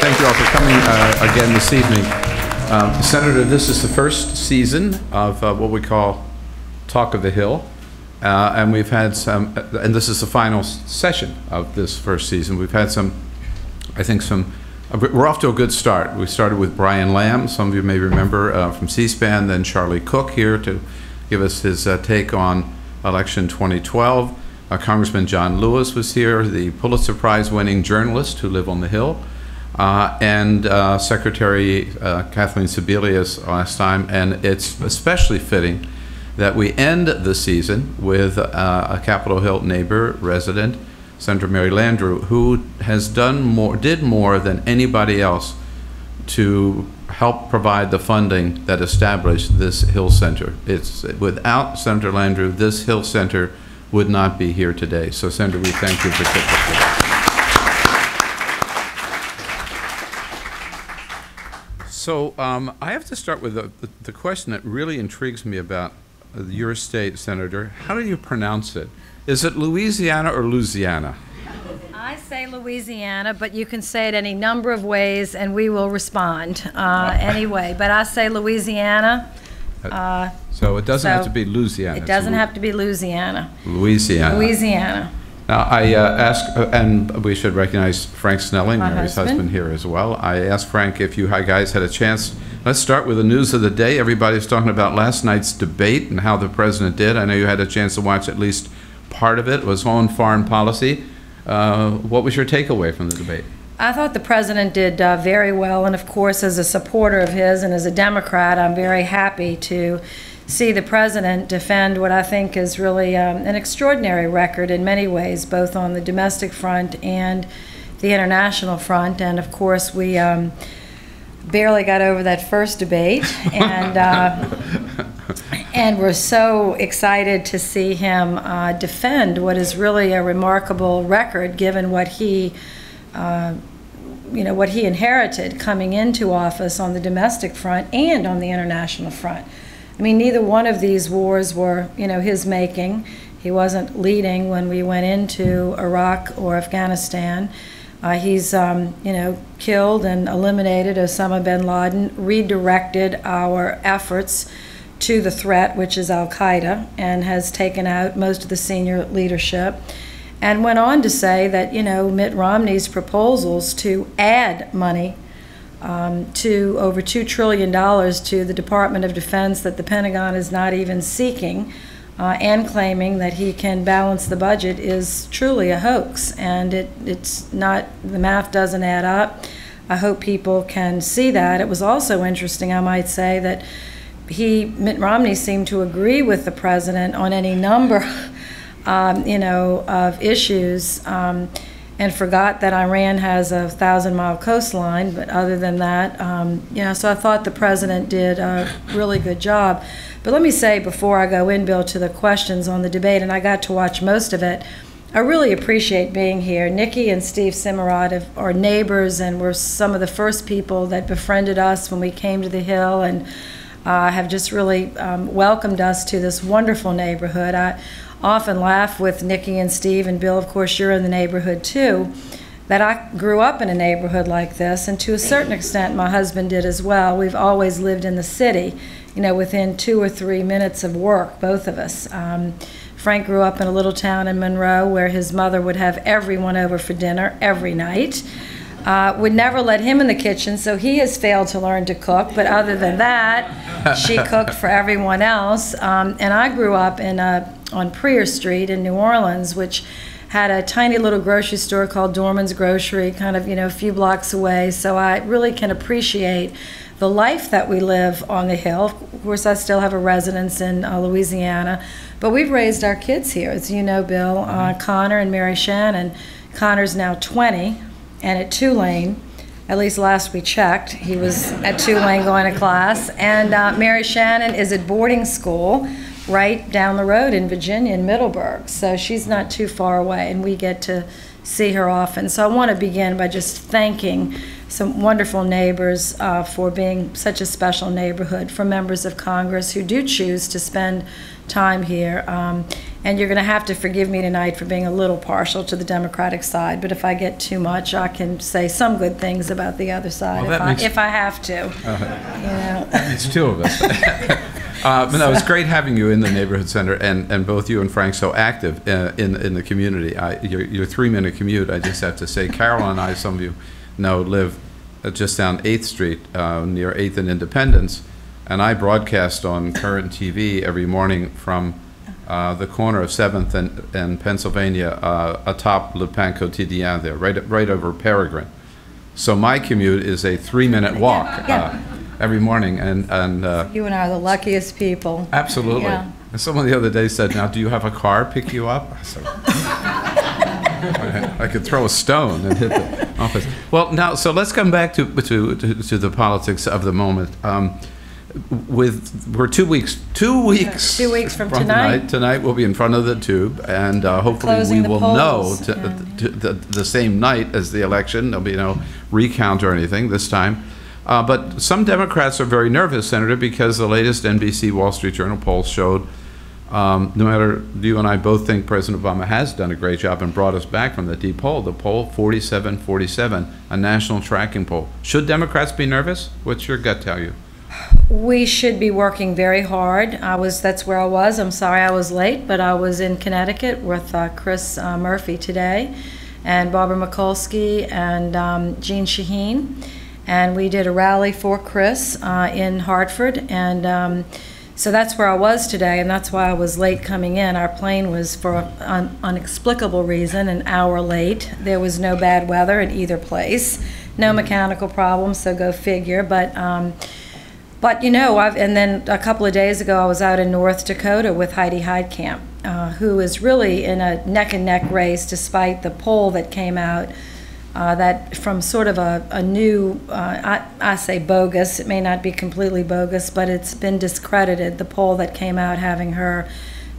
Thank you all for coming uh, again this evening. Um, Senator, this is the first season of uh, what we call Talk of the Hill. Uh, and we've had some, and this is the final session of this first season. We've had some, I think, some, we're off to a good start. We started with Brian Lamb, some of you may remember uh, from C SPAN, then Charlie Cook here to give us his uh, take on election 2012. Uh, Congressman John Lewis was here, the Pulitzer Prize winning journalist who live on the Hill. Uh, and uh, Secretary uh, Kathleen Sebelius last time, and it's especially fitting that we end the season with uh, a Capitol Hill neighbor, resident, Senator Mary Landrieu, who has done more, did more than anybody else to help provide the funding that established this Hill Center. It's without Senator Landrieu, this Hill Center would not be here today. So, Senator, we thank you particularly. So um, I have to start with the, the, question that really intrigues me about your state, Senator. How do you pronounce it? Is it Louisiana or Louisiana? I say Louisiana, but you can say it any number of ways, and we will respond uh, anyway. But I say Louisiana. Uh, so it doesn't so have to be Louisiana. It doesn't have to be Louisiana. Louisiana. Louisiana. Now, I uh, asked, uh, and we should recognize Frank Snelling, My Mary's husband. husband. here as well. I asked Frank if you guys had a chance. Let's start with the news of the day. Everybody's talking about last night's debate and how the president did. I know you had a chance to watch at least part of it. It was on foreign policy. Uh, what was your takeaway from the debate? I thought the president did uh, very well, and of course, as a supporter of his and as a Democrat, I'm very happy to see the president defend what I think is really um, an extraordinary record in many ways, both on the domestic front and the international front. And of course, we um, barely got over that first debate, and uh, and we're so excited to see him uh, defend what is really a remarkable record, given what he. Uh, you know what he inherited coming into office on the domestic front and on the international front. I mean, neither one of these wars were, you know, his making. He wasn't leading when we went into Iraq or Afghanistan. Uh, he's, um, you know, killed and eliminated Osama bin Laden, redirected our efforts to the threat, which is Al Qaeda, and has taken out most of the senior leadership. And went on to say that, you know, Mitt Romney's proposals to add money um, to over $2 trillion to the Department of Defense that the Pentagon is not even seeking uh, and claiming that he can balance the budget is truly a hoax. And it, it's not, the math doesn't add up. I hope people can see that. It was also interesting, I might say, that he, Mitt Romney, seemed to agree with the president on any number, um, you know, of issues. Um, and forgot that Iran has a thousand mile coastline. But other than that, um, you know, so I thought the president did a really good job. But let me say before I go in, Bill, to the questions on the debate, and I got to watch most of it. I really appreciate being here. Nikki and Steve Simerod are neighbors and were some of the first people that befriended us when we came to the Hill and uh, have just really um, welcomed us to this wonderful neighborhood. I, often laugh with Nikki and Steve and Bill, of course, you're in the neighborhood too, that I grew up in a neighborhood like this, and to a certain extent, my husband did as well. We've always lived in the city, you know, within two or three minutes of work, both of us. Um, Frank grew up in a little town in Monroe where his mother would have everyone over for dinner every night. Uh, would never let him in the kitchen, so he has failed to learn to cook. But other than that, she cooked for everyone else. Um, and I grew up in a on Prieur Street in New Orleans, which had a tiny little grocery store called Dorman's Grocery, kind of, you know, a few blocks away. So I really can appreciate the life that we live on the Hill. Of course, I still have a residence in uh, Louisiana, but we've raised our kids here. As you know, Bill, uh, mm-hmm. Connor and Mary Shannon. Connor's now 20 and at Tulane. At least last we checked, he was at Tulane going to class. And uh, Mary Shannon is at boarding school right down the road in Virginia, in Middleburg. So she's not too far away, and we get to see her often. So I want to begin by just thanking some wonderful neighbors uh, for being such a special neighborhood, for members of Congress who do choose to spend time here. Um, And you're going to have to forgive me tonight for being a little partial to the Democratic side, but if I get too much, I can say some good things about the other side Well, if I, if I have to. You know? It's two of us. Uh, but no, it's great having you in the neighborhood center, and, and both you and Frank so active uh, in in the community. I, your, your three minute commute, I just have to say, Carol and I, some of you know, live uh, just down Eighth Street uh, near Eighth and Independence, and I broadcast on current TV every morning from uh, the corner of Seventh and, and Pennsylvania, uh, atop Le Pain Quotidien there, right right over Peregrine. So my commute is a three minute walk. Yeah. Uh, every morning, and and uh, You and I are the luckiest people. absolutely. Yeah. And someone the other day said, "Now, do you have a car pick you up?" I said, I I could throw a stone and hit the office. Well, now, so let's come back to to to, to the politics of the moment. Um, with we're two weeks two weeks Two weeks from tonight. tonight we'll be in front of the tube and uh, hopefully Closing we will know to, yeah. to the, the same night as the election there'll be no recount or anything this time uh, but some Democrats are very nervous, Senator, because the latest NBC Wall Street Journal poll showed um, no matter, you and I both think President Obama has done a great job and brought us back from the deep hole. The poll, 47 47, a national tracking poll. Should Democrats be nervous? What's your gut tell you? We should be working very hard. I was, that's where I was. I'm sorry I was late, but I was in Connecticut with uh, Chris uh, Murphy today and Barbara Mikulski and um, Jeanne Shaheen. And we did a rally for Chris uh, in Hartford. And um, so that's where I was today, and that's why I was late coming in. Our plane was, for an inexplicable reason, an hour late. There was no bad weather in either place, no mechanical problems, so go figure. But um, but you know, I've, and then a couple of days ago, I was out in North Dakota with Heidi Heitkamp, uh, who is really in a neck and neck race despite the poll that came out. Uh, that from sort of a, a new, uh, I, I say bogus, it may not be completely bogus, but it's been discredited, the poll that came out having her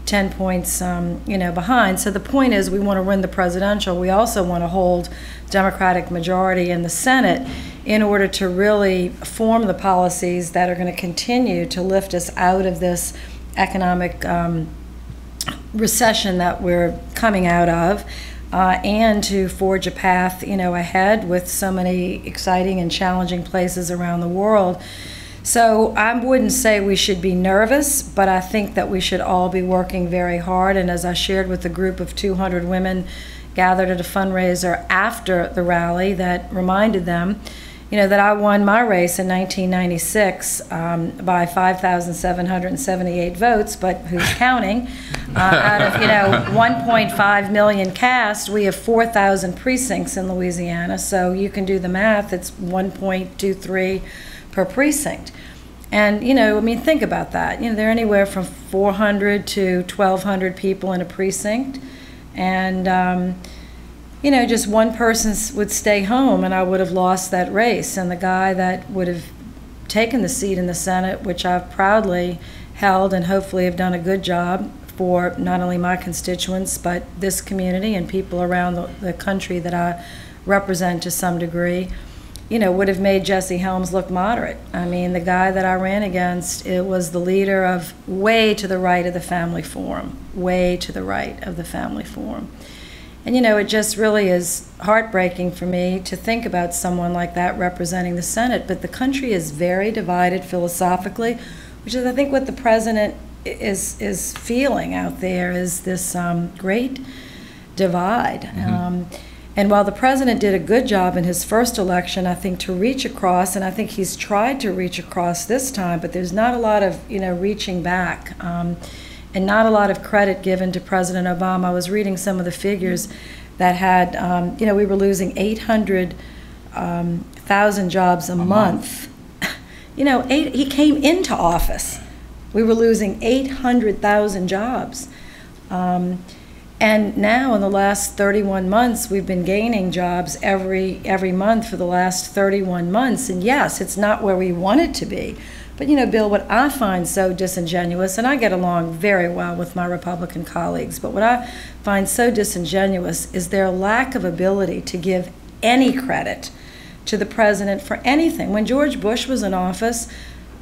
10 points, um, you know, behind. So the point is, we want to win the presidential. We also want to hold Democratic majority in the Senate in order to really form the policies that are going to continue to lift us out of this economic um, recession that we're coming out of. Uh, and to forge a path, you know, ahead with so many exciting and challenging places around the world. So I wouldn't say we should be nervous, but I think that we should all be working very hard. And as I shared with a group of 200 women gathered at a fundraiser after the rally, that reminded them, you know, that I won my race in 1996 um, by 5,778 votes, but who's counting? Uh, out of, you know, 1.5 million cast, we have 4,000 precincts in Louisiana, so you can do the math, it's 1.23 per precinct. And, you know, I mean, think about that. You know, they're anywhere from 400 to 1,200 people in a precinct. And, um, you know, just one person would stay home and I would have lost that race. And the guy that would have taken the seat in the Senate, which I've proudly held and hopefully have done a good job for not only my constituents, but this community and people around the, the country that I represent to some degree, you know, would have made Jesse Helms look moderate. I mean, the guy that I ran against, it was the leader of way to the right of the family forum, way to the right of the family forum. And you know, it just really is heartbreaking for me to think about someone like that representing the Senate. But the country is very divided philosophically, which is, I think, what the president is is feeling out there is this um, great divide. Um, and while the president did a good job in his first election, I think to reach across, and I think he's tried to reach across this time, but there's not a lot of you know reaching back. Um, and not a lot of credit given to President Obama. I was reading some of the figures that had, um, you know, we were losing 800,000 jobs a, month. you know, eight, he came into office. We were losing 800,000 jobs. Um, and now, in the last 31 months, we've been gaining jobs every every month for the last 31 months. And yes, it's not where we want it to be. But you know, Bill, what I find so disingenuous, and I get along very well with my Republican colleagues, but what I find so disingenuous is their lack of ability to give any credit to the president for anything. When George Bush was in office,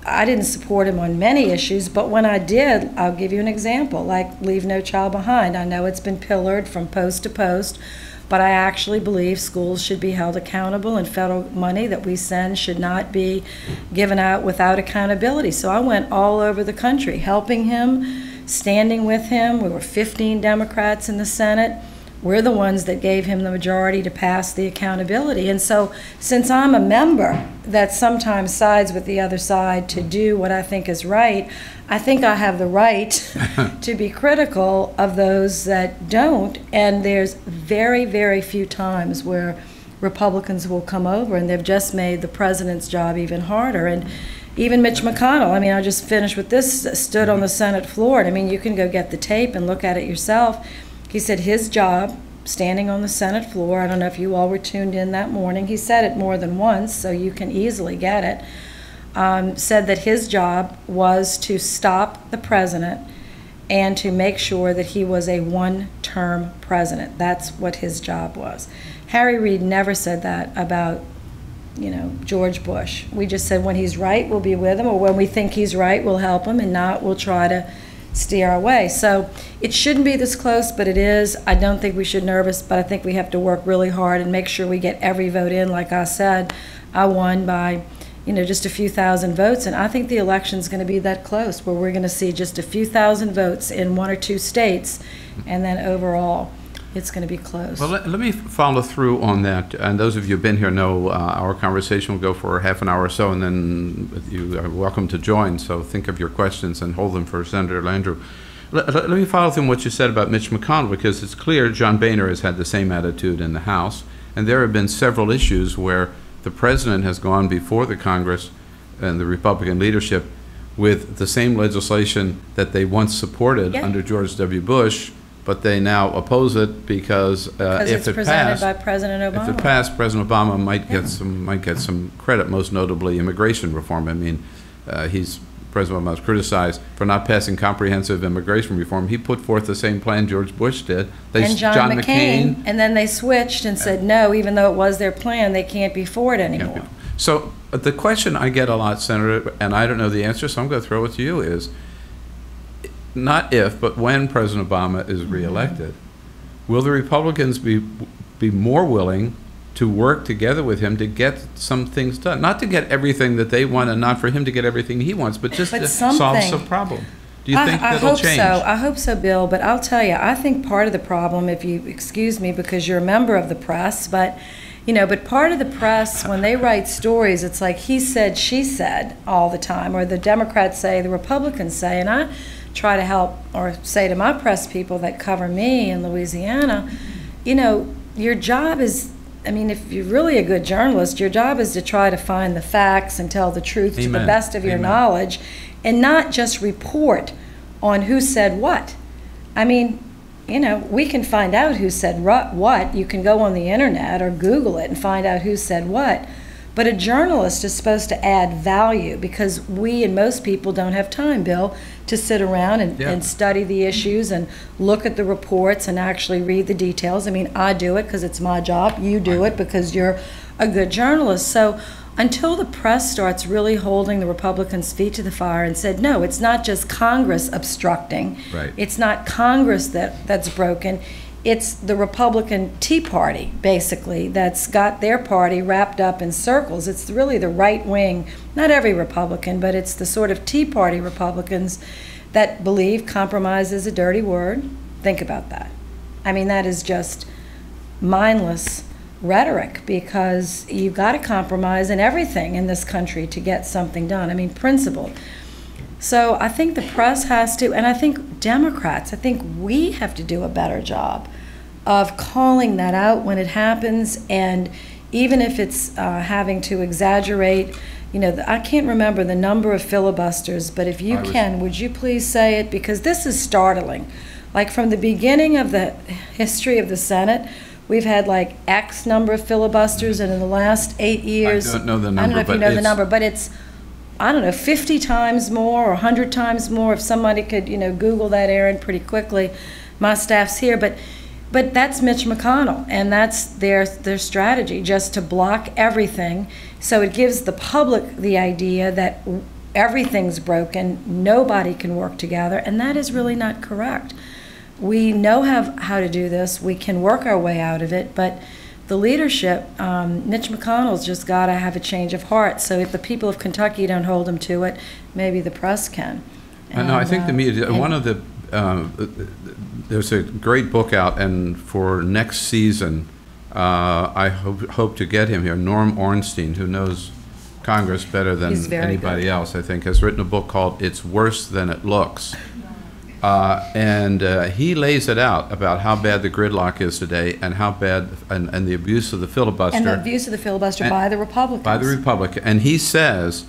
I didn't support him on many issues, but when I did, I'll give you an example, like Leave No Child Behind. I know it's been pillared from post to post, but I actually believe schools should be held accountable and federal money that we send should not be given out without accountability. So I went all over the country helping him, standing with him. We were 15 Democrats in the Senate we're the ones that gave him the majority to pass the accountability. And so, since I'm a member that sometimes sides with the other side to do what I think is right, I think I have the right to be critical of those that don't. And there's very, very few times where Republicans will come over and they've just made the president's job even harder. And even Mitch McConnell, I mean, I just finished with this, stood on the Senate floor. And I mean, you can go get the tape and look at it yourself he said his job, standing on the Senate floor, I don't know if you all were tuned in that morning, he said it more than once, so you can easily get it, um, said that his job was to stop the president and to make sure that he was a one term president. That's what his job was. Harry Reid never said that about you know, George Bush. We just said when he's right, we'll be with him, or when we think he's right, we'll help him, and not, we'll try to steer our way. So it shouldn't be this close, but it is. I don't think we should nervous, but I think we have to work really hard and make sure we get every vote in. Like I said, I won by, you know, just a few thousand votes, and I think the election's going to be that close, where we're going to see just a few thousand votes in one or two states, and then overall it's going to be closed. Well, let, let, me follow through on that. And those of you who've been here know uh, our conversation will go for half an hour or so, and then you are welcome to join. So think of your questions and hold them for Senator Landrieu. Let, let, me follow through on what you said about Mitch McConnell, because it's clear John Boehner has had the same attitude in the House. And there have been several issues where the president has gone before the Congress and the Republican leadership with the same legislation that they once supported yeah. under George W. Bush but they now oppose it because uh, if it's it presented by passed, President if it passed, President Obama might Yeah. get some, might get some credit, most notably immigration reform. I mean, uh, he's, President Obama was criticized for not passing comprehensive immigration reform. He put forth the same plan George Bush did. They And s- John McCain, and then they switched and said, no, even though it was their plan, they can't be for it anymore. So uh, the question I get a lot, Senator, and I don't know the answer, so I'm going to throw it to you, is not if, but when President Obama is Mm-hmm. reelected, will the Republicans be, be more willing to work together with him to get some things done? Not to get everything that they want and not for him to get everything he wants, but just But to solve some problem. Do you I- think I that'll hope change? so. I hope so, Bill. But I'll tell you, I think part of the problem, if you excuse me, because you're a member of the press, but you know, but part of the press when they write stories, it's like he said, she said all the time, or the Democrats say, the Republicans say, and I try to help or say to my press people that cover me in Louisiana, you know, your job is. I mean, if you're really a good journalist, your job is to try to find the facts and tell the truth to the best of your Amen. knowledge and not just report on who said what. I mean, you know, we can find out who said what. You can go on the internet or Google it and find out who said what. But a journalist is supposed to add value because we and most people don't have time, Bill, to sit around and, Yeah. and study the issues and look at the reports and actually read the details. I mean, I do it because it's my job. You do it because you're a good journalist. So until the press starts really holding the Republicans' feet to the fire and said, no, it's not just Congress obstructing. Right. It's not Congress that, that's broken. It's the Republican Tea Party, basically, that's got their party wrapped up in circles. It's really the right wing, not every Republican, but it's the sort of Tea Party Republicans that believe compromise is a dirty word. Think about that. I mean, that is just mindless rhetoric because you've got to compromise in everything in this country to get something done. I mean, principled. So I think the press has to, and I think Democrats, I think we have to do a better job of calling that out when it happens, and even if it's uh, having to exaggerate. You know, I can't remember the number of filibusters, but if you I was- can, would you please say it? Because this is startling. Like from the beginning of the history of the Senate, we've had like X number of filibusters, and in the last eight years. I don't know the I don't number, know if you know the it's- number, but it's, I don't know, 50 times more or 100 times more. If somebody could, you know, Google that, Aaron, pretty quickly. My staff's here, but, but that's Mitch McConnell, and that's their, their strategy, just to block everything. So it gives the public the idea that everything's broken, nobody can work together, and that is really not correct. We know how, how to do this, we can work our way out of it, but the leadership, um, Mitch McConnell's just got to have a change of heart. So if the people of Kentucky don't hold him to it, maybe the press can. Uh, no, I think the uh, media, and- one of the, um, there's a great book out, and for next season, uh, I hope, hope to get him here. Norm Ornstein, who knows Congress better than anybody good. else, I think, has written a book called It's Worse Than It Looks. Uh, and uh, he lays it out about how bad the gridlock is today and how bad, and, and the abuse of the filibuster. And the abuse of the filibuster by the Republicans. By the Republic, and he says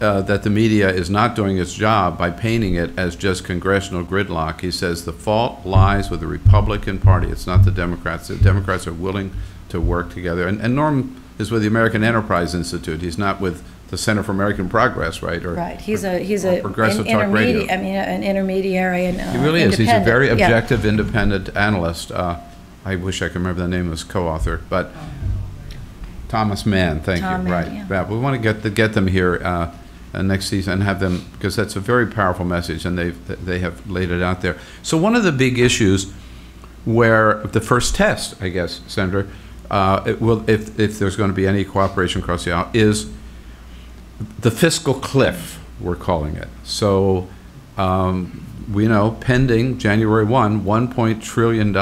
uh, that the media is not doing its job by painting it as just congressional gridlock. He says the fault lies with the Republican Party. It's not the Democrats. The Democrats are willing to work together. And, and Norm is with the American Enterprise Institute. He's not with the Center for American Progress, right? Or Right, he's a, he's a Progressive an Talk Radio. I mean, an intermediary and uh, He really is. He's a very independent. Yeah. objective, independent analyst. Uh, I wish I could remember the name of his co-author, but Thomas Mann, thank you, Mann, right. yeah. Yeah, we want to get, the- get them here uh, uh, next season and have them, because that's a very powerful message, and they've, they have laid it out there. So one of the big issues where, the first test, I guess, Senator, uh, it will, if, if there's going to be any cooperation across the aisle, is the fiscal cliff, we're calling it. So, um, we know pending January 1, $1 trillion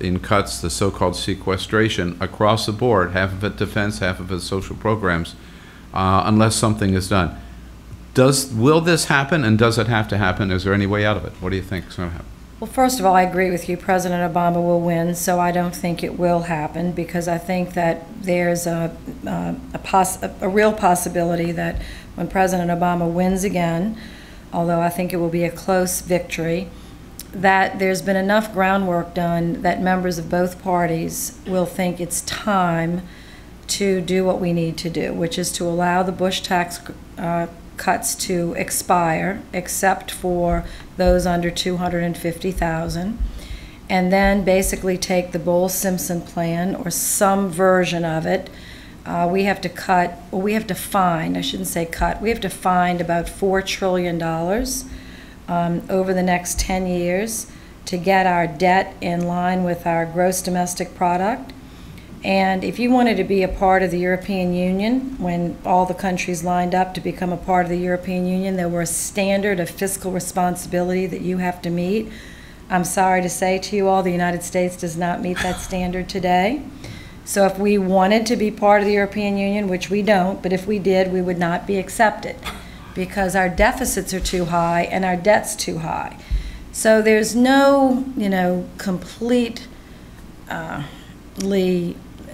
in cuts, the so-called sequestration across the board, half of it defense, half of it social programs, uh, unless something is done. Does, will this happen, and does it have to happen? Is there any way out of it? What do you think is going to happen? Well, first of all, I agree with you. President Obama will win, so I don't think it will happen because I think that there's a, a, a, real possibility that when President Obama wins again, although I think it will be a close victory, that there's been enough groundwork done that members of both parties will think it's time to do what we need to do, which is to allow the Bush tax uh, cuts to expire, except for those under 250,000, and then basically take the Bowles-Simpson plan or some version of it. Uh, we have to cut, or we have to find, I shouldn't say cut, we have to find about $4 trillion um, over the next 10 years to get our debt in line with our gross domestic product. And if you wanted to be a part of the European Union, when all the countries lined up to become a part of the European Union, there were a standard of fiscal responsibility that you have to meet. I'm sorry to say to you all, the United States does not meet that standard today. So if we wanted to be part of the European Union, which we don't, but if we did, we would not be accepted because our deficits are too high and our debt's too high. So there's no, you know, complete uh,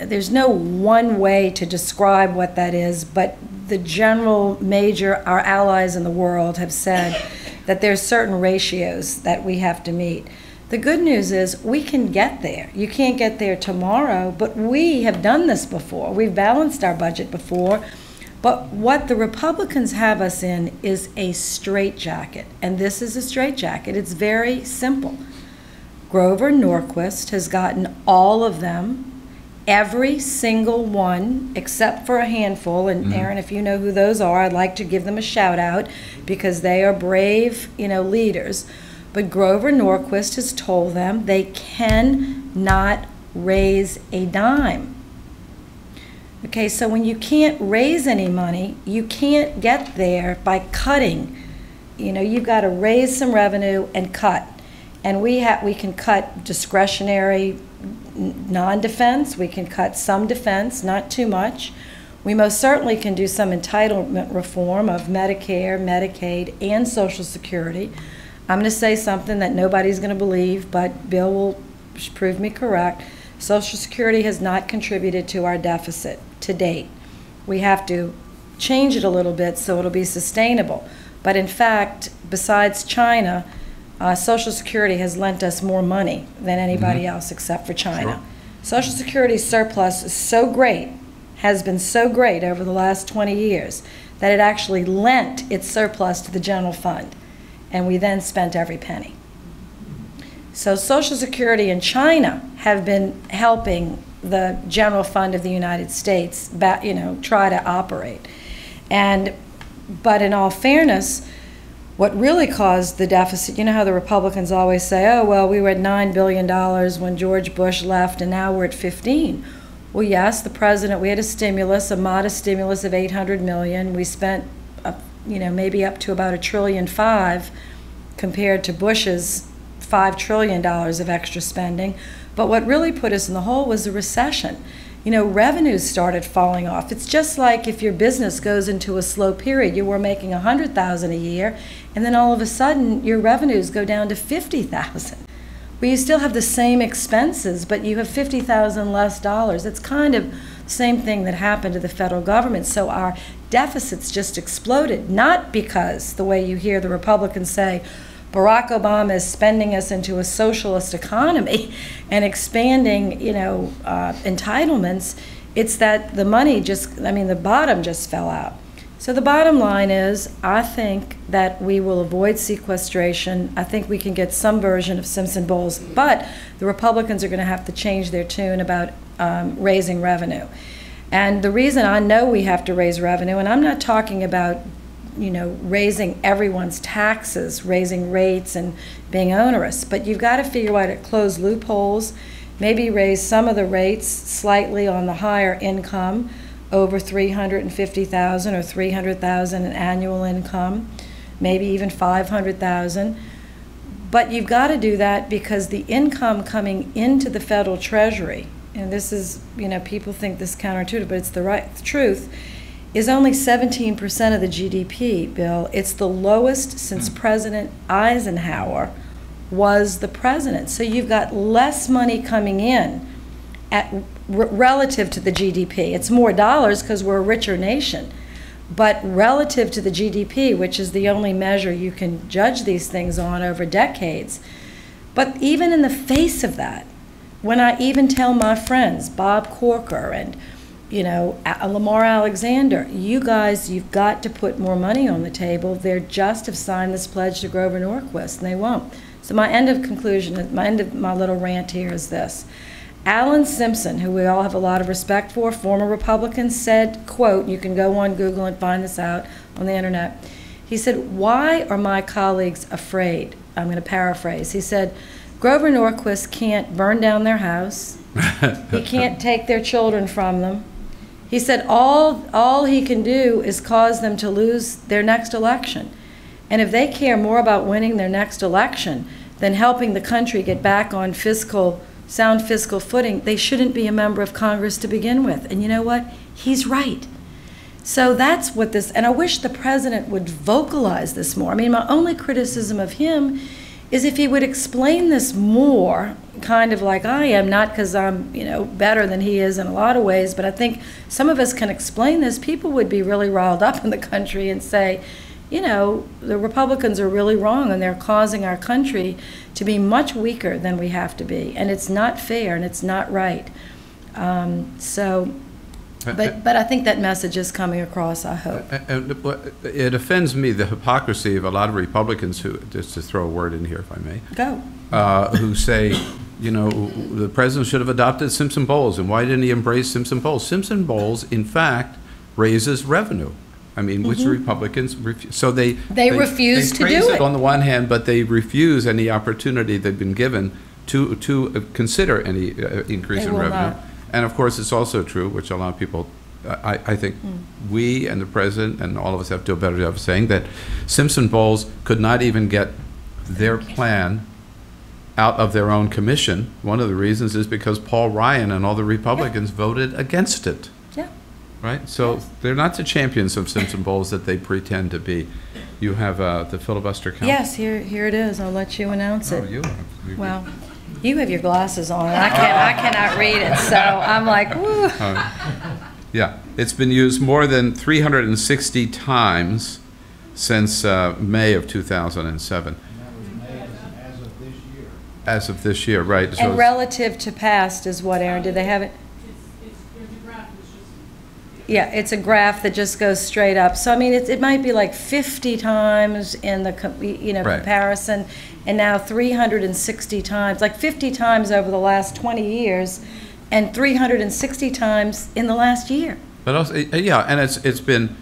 there's no one way to describe what that is, but the general major, our allies in the world have said that there's certain ratios that we have to meet. The good news is we can get there. You can't get there tomorrow, but we have done this before. We've balanced our budget before. But what the Republicans have us in is a straitjacket, and this is a straitjacket. It's very simple. Grover Norquist has gotten all of them, every single one, except for a handful. And mm-hmm. Aaron, if you know who those are, I'd like to give them a shout out because they are brave, you know, leaders. But Grover Norquist has told them they cannot raise a dime. Okay, so when you can't raise any money, you can't get there by cutting. You know, you've got to raise some revenue and cut. And we have, we can cut discretionary non-defense, we can cut some defense, not too much. We most certainly can do some entitlement reform of Medicare, Medicaid, and Social Security. I'm going to say something that nobody's going to believe, but Bill will prove me correct. Social Security has not contributed to our deficit to date. We have to change it a little bit so it'll be sustainable. But in fact, besides China, uh, Social Security has lent us more money than anybody else except for China. Social Security's surplus is so great, has been so great over the last 20 years, that it actually lent its surplus to the general fund, and we then spent every penny. So Social Security and China have been helping the general fund of the United States, ba- you know, try to operate. And but in all fairness, what really caused the deficit, you know how the Republicans always say, oh, well, we were at $9 billion when George Bush left, and now we're at 15. Well, yes, the president, we had a stimulus, a modest stimulus of 800 million. We spent, you know, maybe up to about a trillion five compared to Bush's $5 trillion of extra spending. But what really put us in the hole was the recession. You know, revenues started falling off. It's just like if your business goes into a slow period, you were making 100,000 a year, and then all of a sudden your revenues go down to 50,000. Well, you still have the same expenses, but you have 50,000 less dollars. It's kind of the same thing that happened to the federal government. So our deficits just exploded, not because the way you hear the Republicans say, Barack Obama is spending us into a socialist economy and expanding, you know, uh, entitlements. It's that the money just, I mean, the bottom just fell out. So the bottom line is, I think that we will avoid sequestration. I think we can get some version of Simpson Bowles, but the Republicans are going to have to change their tune about um, raising revenue. And the reason I know we have to raise revenue, and I'm not talking about you know, raising everyone's taxes, raising rates and being onerous. But you've got to figure out to close loopholes, maybe raise some of the rates slightly on the higher income, over 350,000 or 300,000 in annual income, maybe even 500,000. But you've got to do that because the income coming into the federal treasury, and this is, you know, people think this counterintuitive, but it's the right the truth is only 17% of the GDP, Bill. It's the lowest since President Eisenhower was the president. So you've got less money coming in at relative to the GDP. It's more dollars because we're a richer nation. But relative to the GDP, which is the only measure you can judge these things on over decades, but even in the face of that, when I even tell my friends, Bob Corker and you know, Lamar Alexander, you guys, you've got to put more money on the table. They're just have signed this pledge to Grover Norquist, and they won't. So my end of conclusion, my end of my little rant here is this. Alan Simpson, who we all have a lot of respect for, former Republican, said, quote, you can go on Google and find this out on the internet. He said, why are my colleagues afraid? I'm going to paraphrase. He said, Grover Norquist can't burn down their house. he can't take their children from them. He said all, all he can do is cause them to lose their next election. And if they care more about winning their next election than helping the country get back on fiscal, sound fiscal footing, they shouldn't be a member of Congress to begin with. And you know what? He's right. So that's what this, and I wish the president would vocalize this more. I mean, my only criticism of him is if he would explain this more, kind of like I am, not because I'm, you know, better than he is in a lot of ways, but I think some of us can explain this, people would be really riled up in the country and say, you know, the Republicans are really wrong and they're causing our country to be much weaker than we have to be. And it's not fair and it's not right. Um, so but, but I think that message is coming across, I hope. And it offends me, the hypocrisy of a lot of Republicans who, just to throw a word in here if I may. Go. Uh, who say, you know, the president should have adopted Simpson Bowles, and why didn't he embrace Simpson Bowles? Simpson Bowles, in fact, raises revenue. I mean, which mm-hmm. Republicans refuse. So they they, they refuse they to do it on the one hand, but they refuse any opportunity they've been given to to consider any uh, increase they in revenue. Not. And of course, it's also true, which a lot of people, I, I think mm. we and the president and all of us have to do a better job of saying that Simpson Bowles could not even get their plan out of their own commission. One of the reasons is because Paul Ryan and all the Republicans yeah. voted against it. Yeah. Right? So yes. they're not the champions of Simpson Bowles that they pretend to be. You have uh, the filibuster count? Yes, here, here it is. I'll let you announce oh, it. You, you, well, you have your glasses on, and I can't, I cannot read it, so I'm like, woo. Uh, yeah, it's been used more than 360 times since uh, May of 2007. As of this year, right. So and relative to past is what, Aaron? Did they have it? Yeah, it's a graph that just goes straight up. So I mean, it, it might be like 50 times in the you know right. comparison, and now 360 times, like 50 times over the last 20 years, and 360 times in the last year. But also, yeah, and it's it's been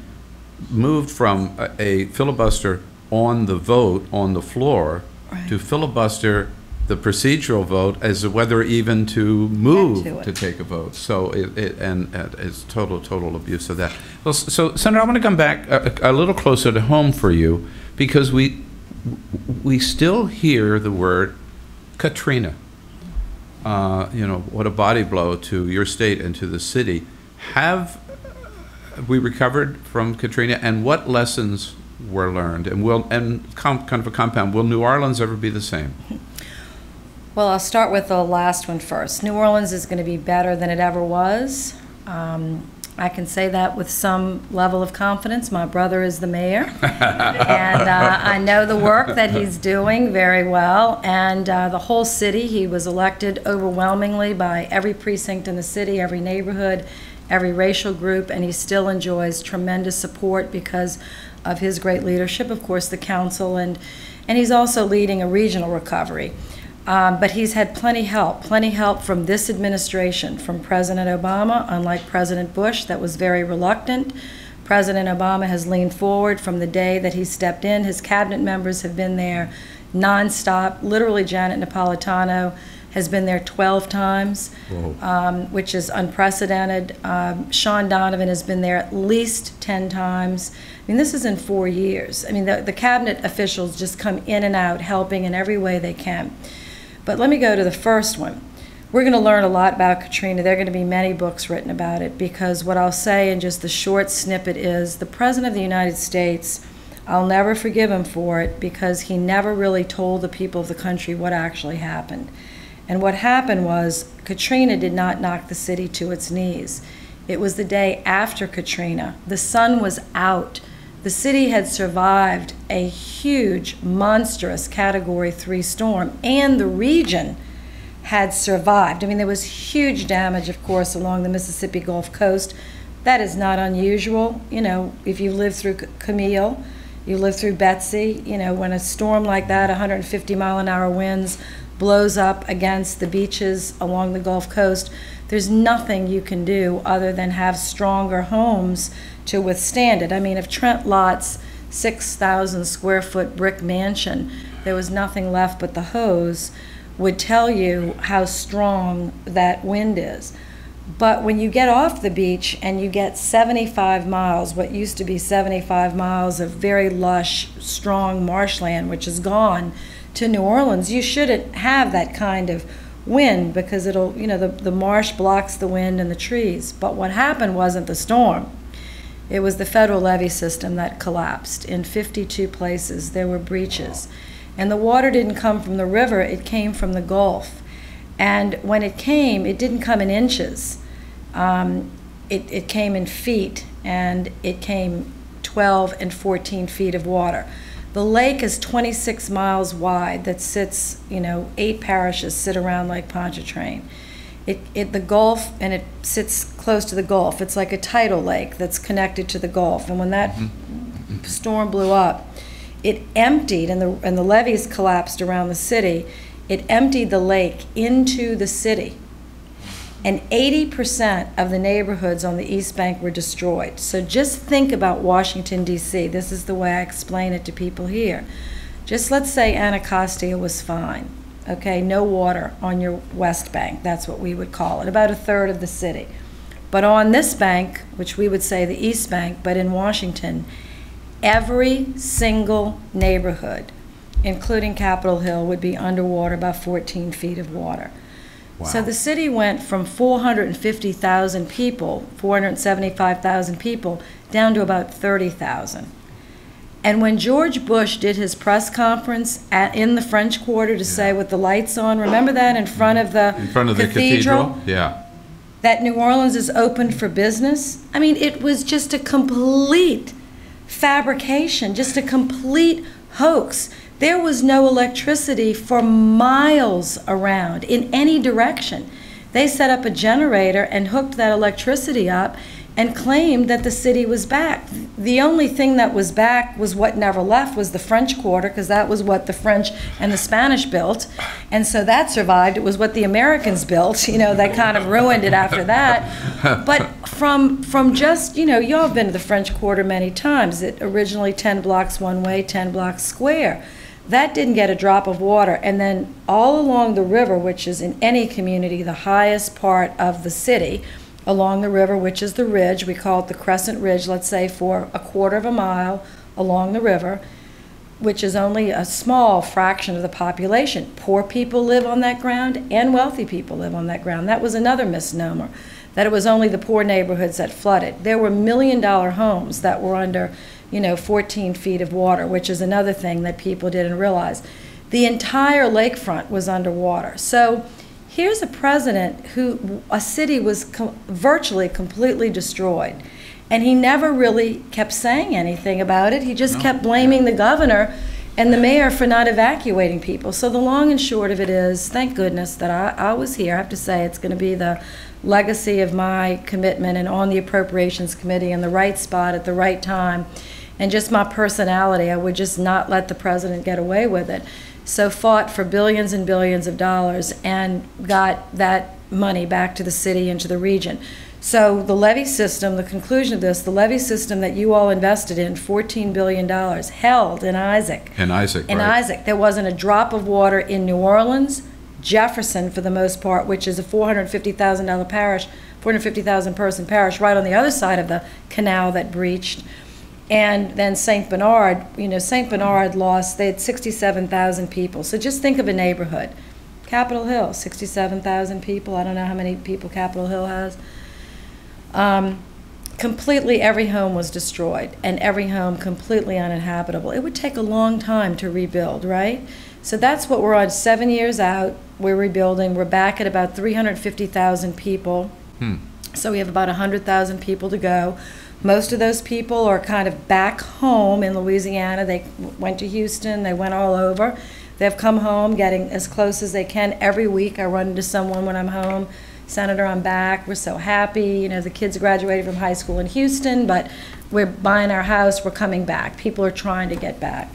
moved from a- a filibuster on the vote, on the floor, to filibuster the procedural vote as to whether even to move to to take a vote. So it, it, and uh, it's total, total abuse of that. Well, so Senator, I want to come back a, a little closer to home for you because we, we still hear the word Katrina. Uh, you know, what a body blow to your state and to the city. Have we recovered from Katrina and what lessons were learned? And will, and com, kind of a compound, will New Orleans ever be the same? Well, I'll start with the last one first. New Orleans is going to be better than it ever was. Um, I can say that with some level of confidence. My brother is the mayor, and uh, I know the work that he's doing very well. And uh, the whole city, he was elected overwhelmingly by every precinct in the city, every neighborhood, every racial group, and he still enjoys tremendous support because of his great leadership. Of course, the council, and and he's also leading a regional recovery. Um, but he's had plenty help, plenty help from this administration, from President Obama, unlike President Bush, that was very reluctant. President Obama has leaned forward from the day that he stepped in. His cabinet members have been there nonstop. Literally, Janet Napolitano has been there 12 times, um, which is unprecedented. Um, Shaun Donovan has been there at least 10 times. I mean, this is in four years. I mean, the, the cabinet officials just come in and out, helping in every way they can. But let me go to the first one. We're going to learn a lot about Katrina. There are going to be many books written about it because what I'll say in just the short snippet is the President of the United States, I'll never forgive him for it because he never really told the people of the country what actually happened. And what happened was Katrina did not knock the city to its knees. It was the day after Katrina. The sun was out. The city had survived a huge, monstrous Category 3 storm, and the region had survived. I mean, there was huge damage, of course, along the Mississippi Gulf Coast. That is not unusual. You know, if you lived through Camille, you lived through Betsy, you know, when a storm like that, 150 mile an hour winds, blows up against the beaches along the Gulf Coast, there's nothing you can do other than have stronger homes to withstand it. I mean, if Trent Lott's 6,000 square foot brick mansion, there was nothing left but the hose, would tell you how strong that wind is. But when you get off the beach and you get 75 miles, what used to be 75 miles of very lush, strong marshland, which is gone, to New Orleans, you shouldn't have that kind of wind because it'll, you know, the, the marsh blocks the wind and the trees. But what happened wasn't the storm. It was the federal levee system that collapsed. In 52 places, there were breaches. And the water didn't come from the river, it came from the Gulf. And when it came, it didn't come in inches. Um, it, it came in feet, and it came 12 and 14 feet of water. The lake is 26 miles wide that sits, you know, eight parishes sit around Lake Pontchartrain. It, it, the Gulf, and it sits close to the Gulf. It's like a tidal lake that's connected to the Gulf. And when that mm-hmm. storm blew up, it emptied, and the, and the levees collapsed around the city. It emptied the lake into the city. And 80% of the neighborhoods on the East Bank were destroyed. So just think about Washington, D.C. This is the way I explain it to people here. Just let's say Anacostia was fine. Okay, no water on your West Bank. That's what we would call it, about a third of the city. But on this bank, which we would say the East Bank, but in Washington, every single neighborhood, including Capitol Hill, would be underwater by 14 feet of water. Wow. So the city went from 450,000 people, 475,000 people, down to about 30,000. And when George Bush did his press conference at, in the French Quarter to say with the lights on, remember that in front of the In front of the cathedral? Yeah. that New Orleans is open for business. I mean, it was just a complete fabrication, just a complete hoax. There was no electricity for miles around in any direction. They set up a generator and hooked that electricity up, and claimed that the city was back. The only thing that was back was what never left was the French Quarter, because that was what the French and the Spanish built. And so that survived. It was what the Americans built, you know, that kind of ruined it after that. But from, from just, you know, y'all have been to the French Quarter many times. It originally 10 blocks one way, 10 blocks square. That didn't get a drop of water. And then all along the river, which is in any community the highest part of the city, along the river, which is the ridge. We call it the Crescent Ridge, let's say, for a quarter of a mile along the river, which is only a small fraction of the population. Poor people live on that ground and wealthy people live on that ground. That was another misnomer, that it was only the poor neighborhoods that flooded. There were million dollar homes that were under, you know, 14 feet of water, which is another thing that people didn't realize. The entire lakefront was underwater. So here's a president who a city was co- virtually completely destroyed. And he never really kept saying anything about it. He just kept blaming the governor and the mayor for not evacuating people. So the long and short of it is thank goodness that i, I was here. I have to say it's going to be the legacy of my commitment and on the appropriations committee in the right spot at the right time. And just my personality i would just not let the president get away with it so fought for billions and billions of dollars and got that money back to the city and to the region. So the levee system, the conclusion of this, the levee system that you all invested in, $14 billion, held in Isaac. In Isaac, In right. Isaac. There wasn't a drop of water in New Orleans, Jefferson for the most part, which is a $450,000 parish, 450,000 person parish, right on the other side of the canal that breached. And then St. Bernard, you know, St. Bernard lost, they had 67,000 people. So just think of a neighborhood. Capitol Hill, 67,000 people. I don't know how many people Capitol Hill has. Um, completely, every home was destroyed and every home completely uninhabitable. It would take a long time to rebuild, right? So that's what we're on, seven years out. We're rebuilding. We're back at about 350,000 people. So we have about 100,000 people to go. Most of those people are kind of back home in Louisiana. They went to Houston, they went all over. They've come home getting as close as they can every week. I run into someone when I'm home. Senator, I'm back. We're so happy. You know, the kids graduated from high school in Houston, but we're buying our house. We're coming back. People are trying to get back.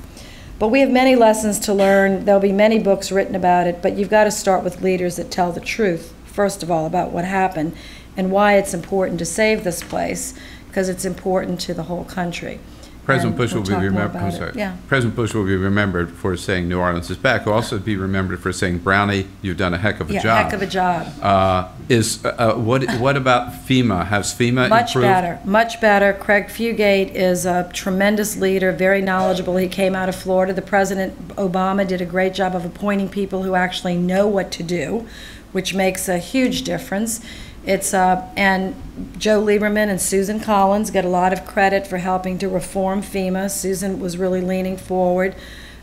But we have many lessons to learn. There'll be many books written about it, but you've got to start with leaders that tell the truth, first of all, about what happened and why it's important to save this place, because it's important to the whole country. President Bush will we'll be talk remembered. Yeah. President Bush will be remembered for saying New Orleans is back. He'll also be remembered for saying, Brownie, you've done a heck of a Yeah, job. heck of a job. Uh, Is, uh, uh, what, what about FEMA? Has FEMA improved? Much better, much better. Craig Fugate is a tremendous leader, very knowledgeable. He came out of Florida. The President Obama did a great job of appointing people who actually know what to do, which makes a huge difference. It's uh, and Joe Lieberman and Susan Collins get a lot of credit for helping to reform FEMA. Susan was really leaning forward.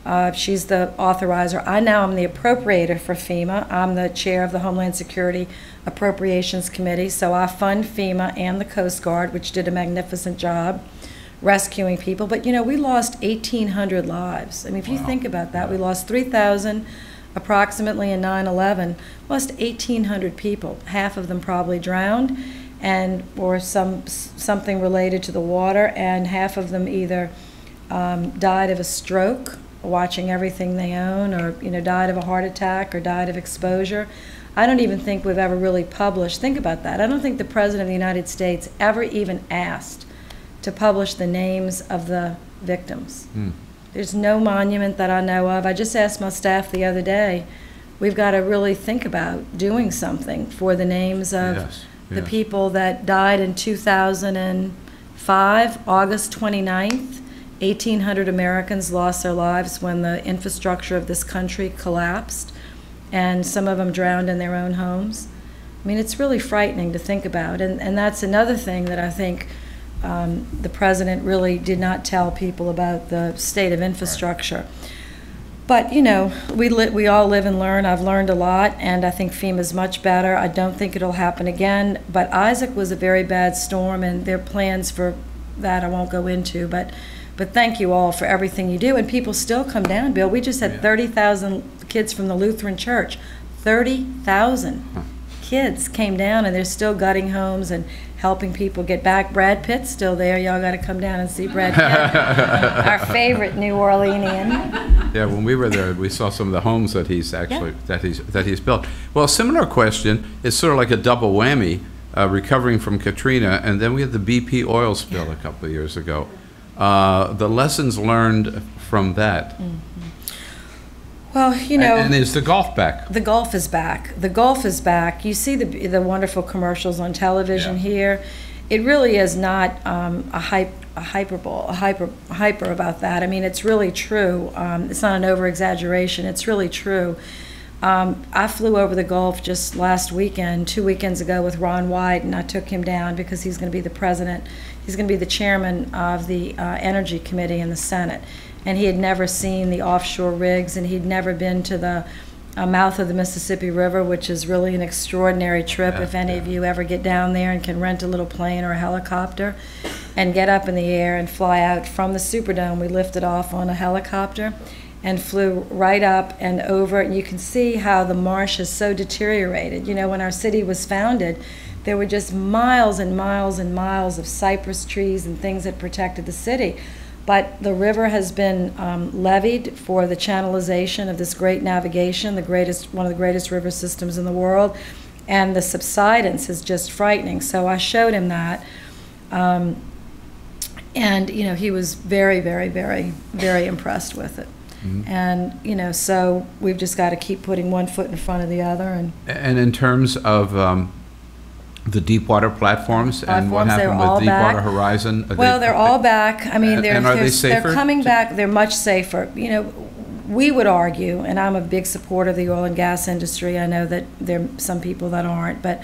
Uh, she's the authorizer. I now am the appropriator for FEMA. I'm the chair of the Homeland Security Appropriations Committee, so I fund FEMA and the Coast Guard, which did a magnificent job rescuing people. But you know, we lost 1,800 lives. I mean, if you think about that, we lost 3,000 approximately in 9/11. Lost 1,800 people. Half of them probably drowned, and or some something related to the water, and half of them either um, died of a stroke, watching everything they own, or you know died of a heart attack, or died of exposure. I don't even think we've ever really published. Think about that. I don't think the president of the United States ever even asked to publish the names of the victims. There's no monument that I know of. I just asked my staff the other day. We've got to really think about doing something for the names of Yes, the yes. people that died in 2005, August 29th. 1,800 Americans lost their lives when the infrastructure of this country collapsed, and some of them drowned in their own homes. I mean, it's really frightening to think about, and, and that's another thing that I think um, the president really did not tell people about the state of infrastructure. But, you know, we, li- we all live and learn. I've learned a lot, and I think FEMA's much better. I don't think it'll happen again. But Isaac was a very bad storm, and their plans for that I won't go into. But, but thank you all for everything you do. And people still come down, Bill. We just had 30,000 kids from the Lutheran Church. 30,000 hmm. Kids came down and they're still gutting homes and helping people get back. Brad Pitt's still there. Y'all got to come down and see Brad Pitt, our favorite New Orleanian. Yeah, when we were there, we saw some of the homes that he's actually, Yeah. that he's, that he's built. Well, a similar question is sort of like a double whammy, uh, recovering from Katrina, and then we had the BP oil spill a couple of years ago. Uh, The lessons learned from that. Well, you know. And is the Gulf back? The Gulf is back. The Gulf is back. You see the the wonderful commercials on television Yeah. here. It really is not um, a hype, a hyperbole, a hyper, hyper about that. I mean, it's really true. Um, it's not an over exaggeration. It's really true. Um, I flew over the Gulf just last weekend, two weekends ago, with Ron Wyden, and I took him down because he's going to be the president. He's going to be the chairman of the uh, Energy Committee in the Senate, and he had never seen the offshore rigs, and he'd never been to the uh, mouth of the Mississippi River, which is really an extraordinary trip. Yeah, if any of you ever get down there and can rent a little plane or a helicopter, and get up in the air and fly out from the Superdome, we lifted off on a helicopter and flew right up and over. And you can see how the marsh is so deteriorated. You know, when our city was founded, there were just miles and miles and miles of cypress trees and things that protected the city. But the river has been um, leveed for the channelization of this great navigation, the greatest, one of the greatest river systems in the world, and the subsidence is just frightening. So I showed him that. Um, and, you know, he was very, very, very, very impressed with it. And, you know, so we've just got to keep putting one foot in front of the other and And in terms of um, the Deepwater platforms and what happened with Deepwater back. Horizon? are they- Well, they're all back. I mean, they're, are they they're, they're coming back. They're much safer. You know, we would argue, and I'm a big supporter of the oil and gas industry. I know that there are some people that aren't, but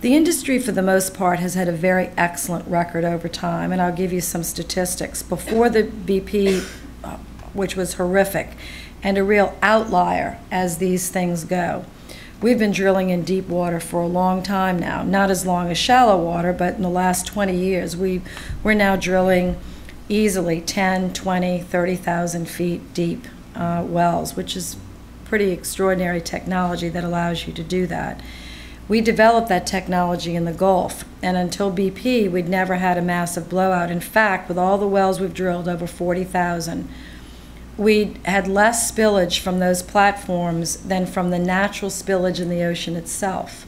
the industry, for the most part, has had a very excellent record over time. And I'll give you some statistics. Before the BP, uh, which was horrific, and a real outlier as these things go. We've been drilling in deep water for a long time now, not as long as shallow water, but in the last 20 years, we, we're now drilling easily 10, 20, 30,000 feet deep uh, wells, which is pretty extraordinary technology that allows you to do that. We developed that technology in the Gulf, and until BP, we'd never had a massive blowout. In fact, with all the wells we've drilled, over 40,000, we had less spillage from those platforms than from the natural spillage in the ocean itself.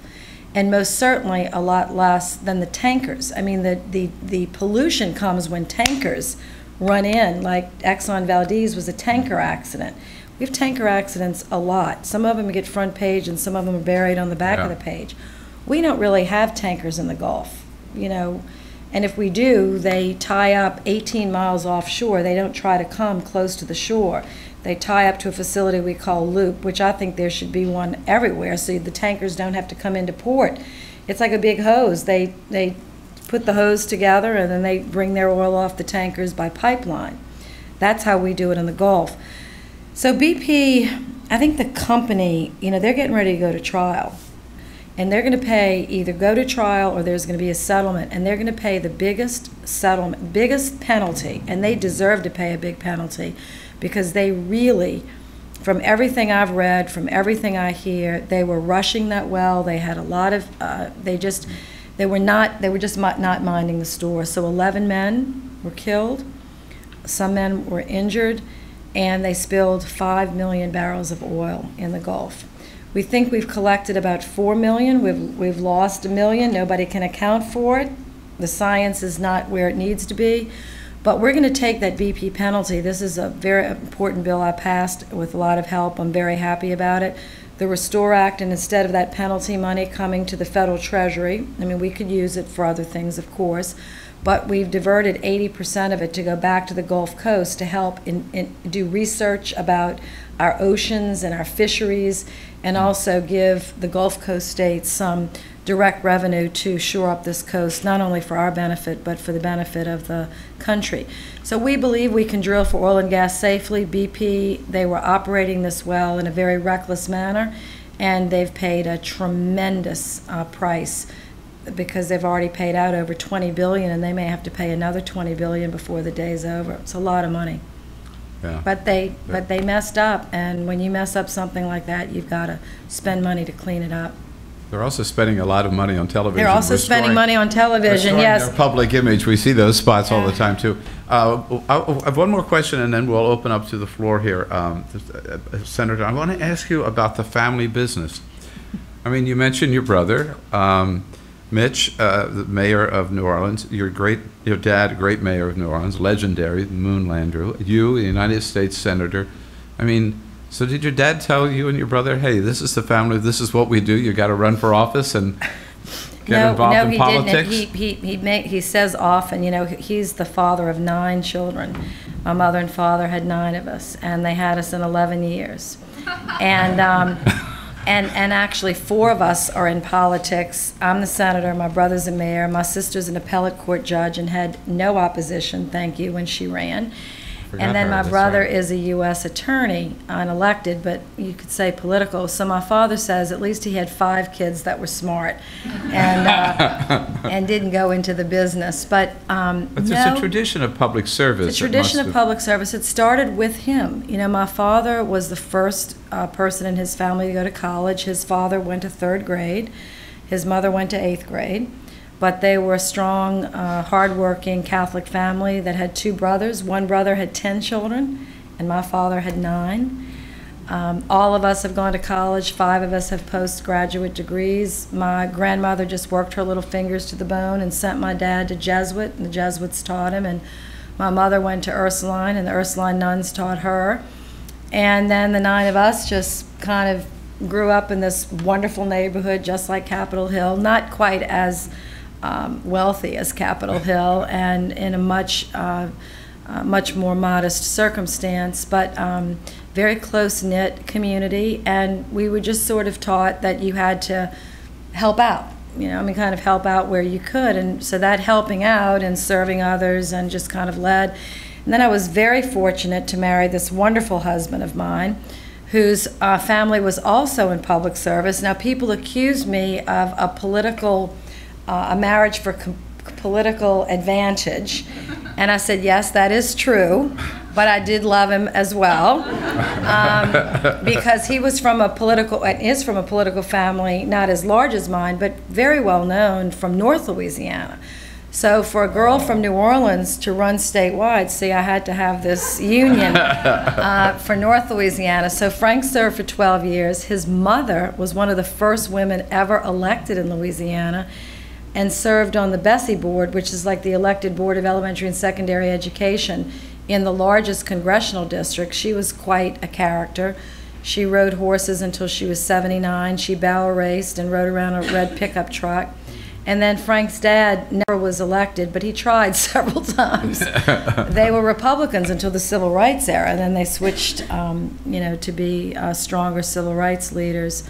And most certainly a lot less than the tankers. I mean, the, the, the pollution comes when tankers run in, like Exxon Valdez was a tanker accident. We have tanker accidents a lot. Some of them get front page and some of them are buried on the back of the page. We don't really have tankers in the Gulf, you know. And if we do, they tie up 18 miles offshore. They don't try to come close to the shore. They tie up to a facility we call Loop, which I think there should be one everywhere, so the tankers don't have to come into port. It's like a big hose. They, they put the hose together and then they bring their oil off the tankers by pipeline. That's how we do it in the Gulf. So BP, I think the company, you know, they're getting ready to go to trial. And they're going to pay, either go to trial or there's going to be a settlement. And they're going to pay the biggest settlement, biggest penalty. And they deserve to pay a big penalty because they really, from everything I've read, from everything I hear, they were rushing that well. They had a lot of, uh, they just, they were not, they were just not minding the store. So 11 men were killed. Some men were injured, and they spilled 5 million barrels of oil in the Gulf. We think we've collected about 4 million. We've, we've lost a million. Nobody can account for it. The science is not where it needs to be. But we're going to take that BP penalty. This is a very important bill I passed with a lot of help. I'm very happy about it. The Restore Act, and instead of that penalty money coming to the federal treasury, I mean, we could use it for other things, of course, but we've diverted 80% of it to go back to the Gulf Coast to help in, in, do research about our oceans and our fisheries, and also give the Gulf Coast states some direct revenue to shore up this coast, not only for our benefit, but for the benefit of the country. So we believe we can drill for oil and gas safely. BP, they were operating this well in a very reckless manner, and they've paid a tremendous uh, price because they've already paid out over 20 billion, and they may have to pay another 20 billion before the day's over. It's a lot of money. Yeah. But they, but they messed up, and when you mess up something like that, you've got to spend money to clean it up. They're also spending a lot of money on television. They're also spending money on television, yes. their public image. We see those spots all the time, too. Uh, I have one more question, and then we'll open up to the floor here. Um, Senator, I want to ask you about the family business. I mean, you mentioned your brother, um, Mitch, uh, the mayor of New Orleans, your great, your dad, great mayor of New Orleans, legendary, Moon Landrieu, you, the United States Senator. I mean, so did your dad tell you and your brother, hey, this is the family, this is what we do, you got to run for office and get No, involved no, in he politics? didn't. He, he, he he says often, you know, he's the father of nine children. My mother and father had nine of us, and they had us in 11 years. And, um, and, and actually, four of us are in politics. I'm the senator, my brother's a mayor, my sister's an appellate court judge and had no opposition, thank you, when she ran. Forgot And then her, my that's brother right. is a U.S. attorney, unelected, but you could say political. So my father says at least he had five kids that were smart and, uh, and didn't go into the business. But um, But no, It's a tradition of public service. the that tradition must of have- public service. It started with him. You know, my father was the first uh, person in his family to go to college. His father went to third grade. His mother went to eighth grade. But they were a strong, uh, hardworking Catholic family that had two brothers. One brother had 10 children, and my father had nine. Um, all of us have gone to college. Five of us have postgraduate degrees. My grandmother just worked her little fingers to the bone and sent my dad to Jesuit, and the Jesuits taught him. And my mother went to Ursuline, and the Ursuline nuns taught her. And then the nine of us just kind of grew up in this wonderful neighborhood, just like Capitol Hill, not quite as um, wealthy as Capitol Hill, and in a much, uh, uh, much more modest circumstance, but um, very close knit community. And we were just sort of taught that you had to help out. You know, I mean, kind of help out where you could. And so that helping out and serving others and just kind of led. And then I was very fortunate to marry this wonderful husband of mine whose uh, family was also in public service. Now, people accuse me of a political, uh, a marriage for political advantage. And I said, yes, that is true, but I did love him as well. Um, because he was from a political, and is from a political family, not as large as mine, but very well known from North Louisiana. So for a girl from New Orleans to run statewide, see, I had to have this union uh, for North Louisiana. So Frank served for 12 years. His mother was one of the first women ever elected in Louisiana and served on the BESE Board, which is like the elected Board of Elementary and Secondary Education in the largest congressional district. She was quite a character. She rode horses until she was 79. She barrel raced and rode around a red pickup truck. And then Frank's dad never was elected, but he tried several times. they were Republicans until the Civil Rights era, and then they switched, um, you know, to be uh, stronger civil rights leaders.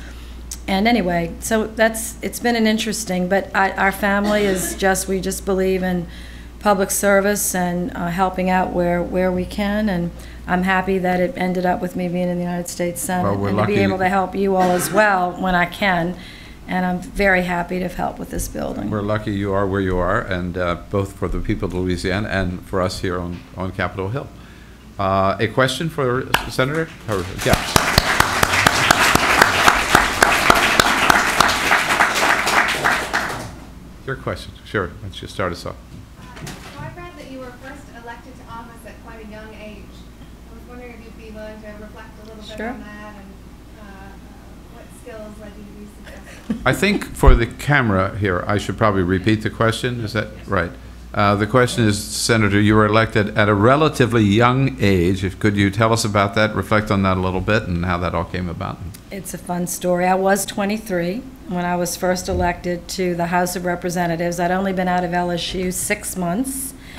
And anyway, so that's it's been an interesting, but I, our family is just we just believe in public service and uh, helping out where where we can, and I'm happy that it ended up with me being in the United States Senate Well, and to be able to help you all as well when I can. And I'm very happy to have helped with this building. We're lucky you are where you are, and uh, both for the people of Louisiana and for us here on, on Capitol Hill. Uh, A question for Senator? Or- Yeah. Your question, sure, why don't you start us off? So I read that you were first elected to office at quite a young age. I was wondering if you'd be willing to reflect a little bit Sure. on that and uh, uh, what skills led you to be. I think for the camera here, I should probably repeat the question, is that right? Uh, The question is, Senator, you were elected at a relatively young age. If- Could you tell us about that, reflect on that a little bit, and how that all came about? It's a fun story. I was 23 when I was first elected to the House of Representatives. I'd only been out of LSU six months.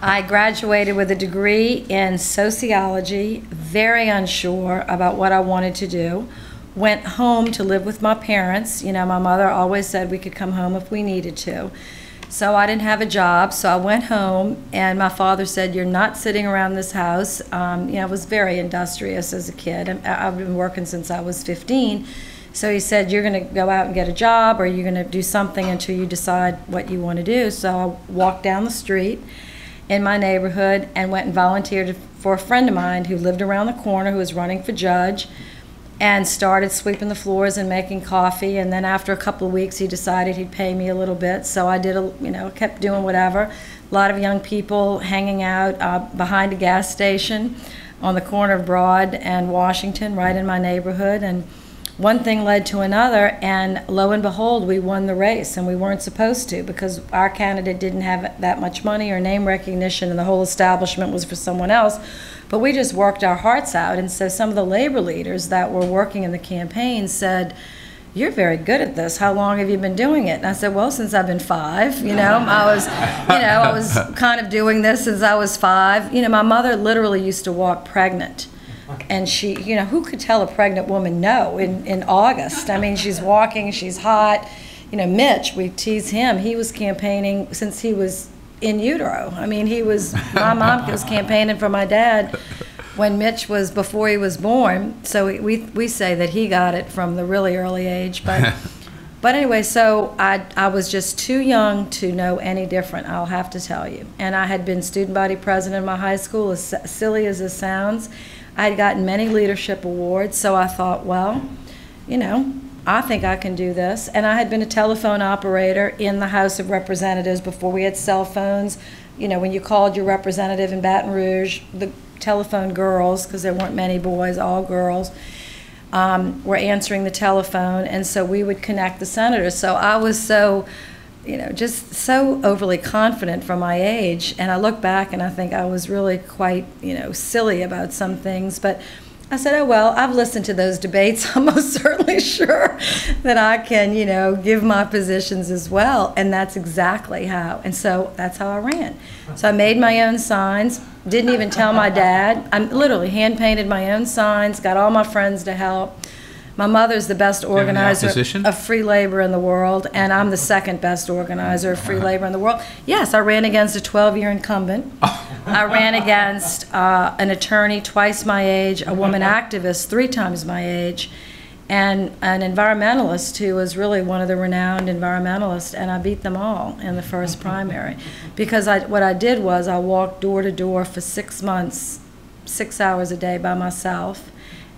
I graduated with a degree in sociology, very unsure about what I wanted to do. Went home to live with my parents. You know, my mother always said we could come home if we needed to. So I didn't have a job, so I went home, and my father said, "You're not sitting around this house." Um, you know, I was very industrious as a kid. I- I've been working since I was 15. So he said, "You're going to go out and get a job, or you're going to do something until you decide what you want to do." So I walked down the street in my neighborhood and went and volunteered for a friend of mine who lived around the corner, who was running for judge. And started sweeping the floors and making coffee. And then after a couple of weeks, he decided he'd pay me a little bit. So I did, a, you know, kept doing whatever. A lot of young people hanging out uh, behind a gas station on the corner of Broad and Washington, right in my neighborhood. And one thing led to another, and lo and behold, we won the race, and we weren't supposed to because our candidate didn't have that much money or name recognition, and the whole establishment was for someone else. But we just worked our hearts out, and so some of the labor leaders that were working in the campaign said, you're very good at this. How long have you been doing it? And I said, well, since I've been five, you know, I was, you know, I was kind of doing this since I was five. You know, my mother literally used to walk pregnant. And she, you know, who could tell a pregnant woman no in, in August? I mean, she's walking, she's hot. You know, Mitch, we tease him, he was campaigning since he was in utero. I mean, he was, my mom was campaigning for my dad when Mitch was before he was born. So we, we, we say that he got it from the really early age. But, but anyway, so I, I was just too young to know any different, I'll have to tell you. And I had been student body president in my high school, as silly as it sounds. I had gotten many leadership awards, so I thought, well, you know, I think I can do this. And I had been a telephone operator in the House of Representatives before we had cell phones. You know, when you called your representative in Baton Rouge, the telephone girls, because there weren't many boys, all girls, um, were answering the telephone. And so we would connect the senators. So I was so, you know, just so overly confident for my age. And I look back and I think I was really quite, you know, silly about some things. But I said, oh, well, I've listened to those debates. I'm most certainly sure that I can, you know, give my positions as well. And that's exactly how. And so that's how I ran. So I made my own signs, didn't even tell my dad. I literally hand painted my own signs, got all my friends to help. My mother's the best organizer of free labor in the world, and I'm the second best organizer of free labor in the world. Yes, I ran against a 12-year incumbent. I ran against uh, an attorney twice my age, a woman activist three times my age, and an environmentalist who was really one of the renowned environmentalists, and I beat them all in the first primary. Because I, what I did was I walked door to door for six months, six hours a day by myself,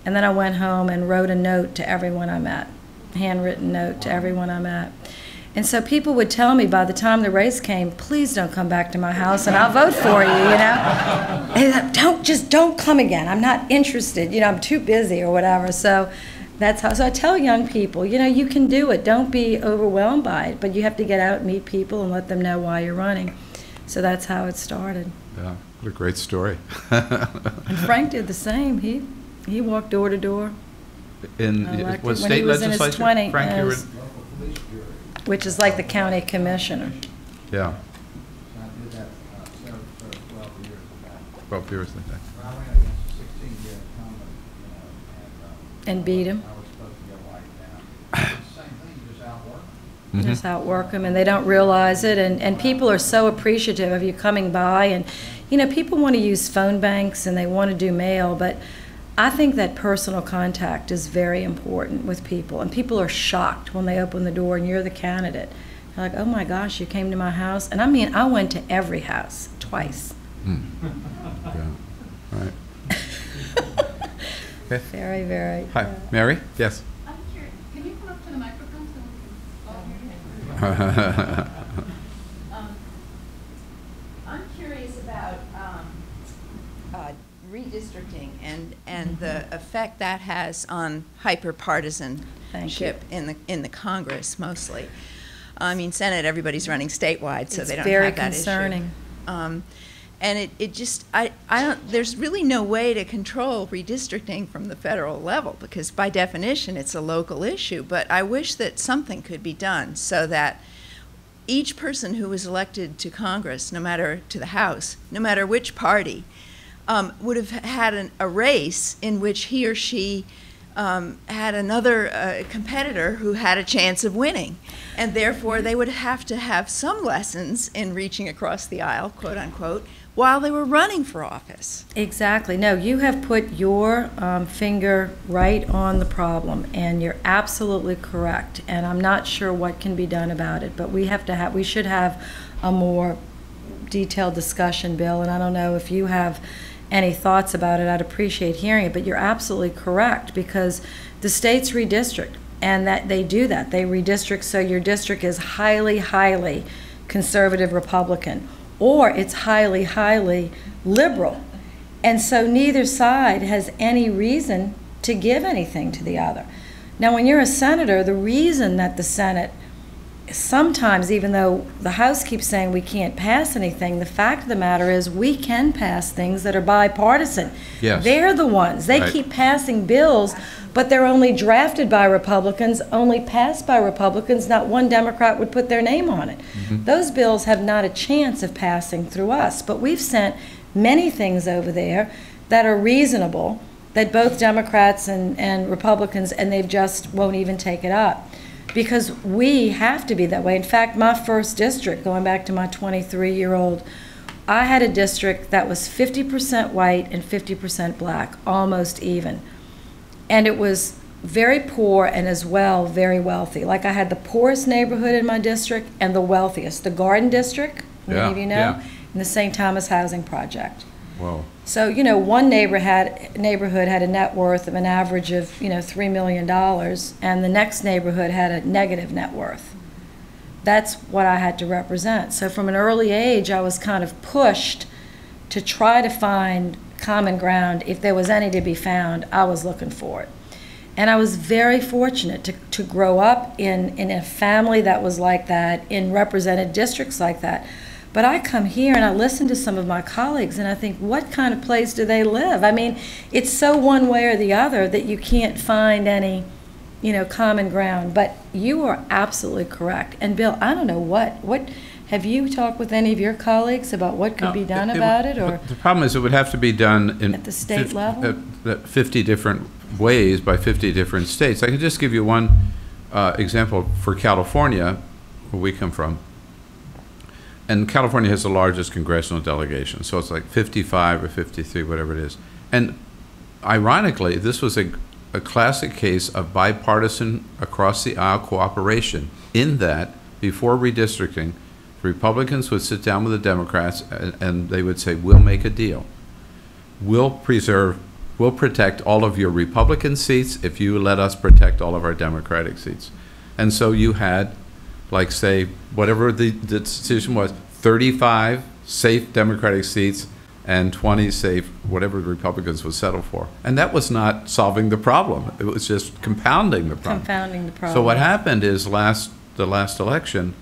and then I went home and wrote a note to everyone I met, handwritten note to everyone I met. And so people would tell me by the time the race came, please don't come back to my house and I'll vote for you, you know? And don't, just don't come again. I'm not interested, you know, I'm too busy or whatever. So that's how, so I tell young people, you know, you can do it. Don't be overwhelmed by it, but you have to get out, meet people, and let them know why you're running. So that's how it started. Yeah, what a great story. And Frank did the same. He, he walked door to door. In, elected was when he state was in his legislature? 20 Frank, you were, yes. which is like the county commissioner. yeah, I did that, uh, seven, for twelve years ago. twelve years, I think. I ran against a sixteen-year incumbent, you know, and, uh. And beat him. I was supposed to get wiped out. It's the same thing, you just outwork. Just outwork them, and they don't realize it. And, and people are so appreciative of you coming by. And, you know, people want to use phone banks and they want to do mail, but I think that personal contact is very important with people. And people are shocked when they open the door and you're the candidate. They're like, oh my gosh, you came to my house. And I mean, I went to every house twice. Hmm. Yeah, right. Okay. Very, very. Hi, yeah. Mary? Yes. I'm curious, can you come up to the microphone so we can all hear you? Um, I'm curious about um, uh, redistricting and, the effect that has on hyperpartisanship in the, in the Congress mostly. I mean, Senate, everybody's running statewide, so It's they don't have that issue. concerning. Um, And it, it just, I, I don't, there's really no way to control redistricting from the federal level, because by definition, it's a local issue. But I wish that something could be done so that each person who was elected to Congress, no matter, to the House, no matter which party, um, would have had an, a race in which he or she um, had another uh, competitor who had a chance of winning. And therefore, they would have to have some lessons in reaching across the aisle, quote unquote, while they were running for office. Exactly. No, you have put your um, finger right on the problem, and you're absolutely correct. And I'm not sure what can be done about it, but we have to have, we should have a more detailed discussion, Bill. And I don't know if you have any thoughts about it, I'd appreciate hearing it. But you're absolutely correct because the states redistrict, and that they do that. They redistrict so your district is highly, highly conservative Republican, or it's highly, highly liberal. And so neither side has any reason to give anything to the other. Now, when you're a senator, the reason that the Senate sometimes, even though the House keeps saying we can't pass anything, the fact of the matter is we can pass things that are bipartisan. Yes. They're the ones. They Right. keep passing bills, but they're only drafted by Republicans, only passed by Republicans. Not one Democrat would put their name on it. Mm-hmm. Those bills have not a chance of passing through us. But we've sent many things over there that are reasonable, that both Democrats and, and Republicans, and they just won't even take it up because we have to be that way. In fact, my first district, going back to my 23 year old, I had a district that was 50% white and 50% black, almost even. And it was very poor and as well very wealthy. Like I had the poorest neighborhood in my district and the wealthiest, the Garden District, many Yeah, of you know, yeah. and the St. Thomas Housing Project. Whoa. So, you know, one neighbor had, neighborhood had a net worth of an average of, you know, $3 million, and the next neighborhood had a negative net worth. That's what I had to represent. So from an early age, I was kind of pushed to try to find common ground. If there was any to be found, I was looking for it. And I was very fortunate to, to grow up in, in a family that was like that, in represented districts like that. But I come here and I listen to some of my colleagues and I think, what kind of place do they live? I mean, it's so one way or the other that you can't find any, you know, common ground. But you are absolutely correct. And Bill, I don't know what, what, have you talked with any of your colleagues about what could be done it- about it, or? The problem is it would have to be done in. At the state level? uh, uh, 50 different ways by 50 different states. I could just give you one uh, example for California, where we come from. And California has the largest congressional delegation, so it's like 55 or 53, whatever it is. And ironically, this was a, a classic case of bipartisan across the aisle cooperation in that before redistricting, the Republicans would sit down with the Democrats and, and they would say, we'll make a deal. We'll preserve, we'll protect all of your Republican seats if you let us protect all of our Democratic seats. And so you had, like, say, whatever the, the decision was, 35 safe Democratic seats and 20 safe, whatever the Republicans would settle for. And that was not solving the problem. It was just compounding the problem. Confounding the problem. So what happened is last, the last election,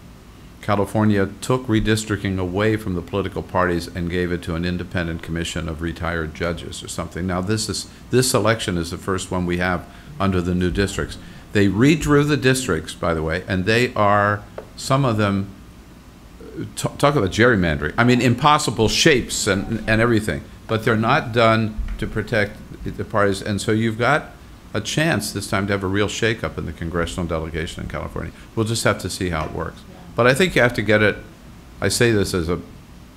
California took redistricting away from the political parties and gave it to an independent commission of retired judges or something. Now, this is, this election is the first one we have under the new districts. They redrew the districts, by the way, and they are, some of them, talk about gerrymandering. I mean, impossible shapes and, and everything, but they're not done to protect the parties. And so you've got a chance this time to have a real shakeup in the congressional delegation in California. We'll just have to see how it works. But I think you have to get it, I say this as a,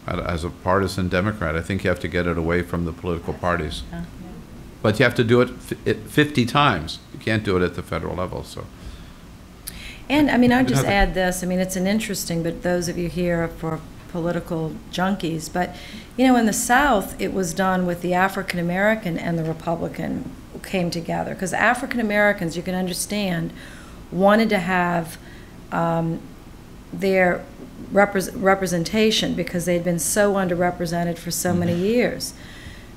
as a partisan Democrat, I think you have to get it away from the political parties. But you have to do it it 50 times. You can't do it at the federal level, so. And, I mean, I'd just add this, I mean, it's an interesting, but those of you here are for political junkies, but, you know, in the South, it was done with the African-American and the Republican came together, because African-Americans, you can understand, wanted to have um, their repres- representation, because they'd been so underrepresented for so many years.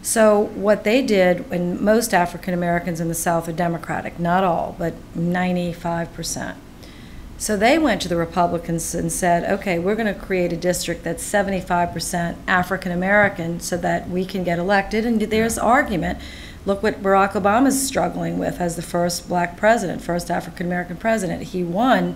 So what they did, and most African Americans in the South are Democratic, not all, but 95 percent. So they went to the Republicans and said, okay, we're going to create a district that's 75% African American so that we can get elected. And there's argument. Look what Barack Obama is struggling with as the first black president, first African American president. He won,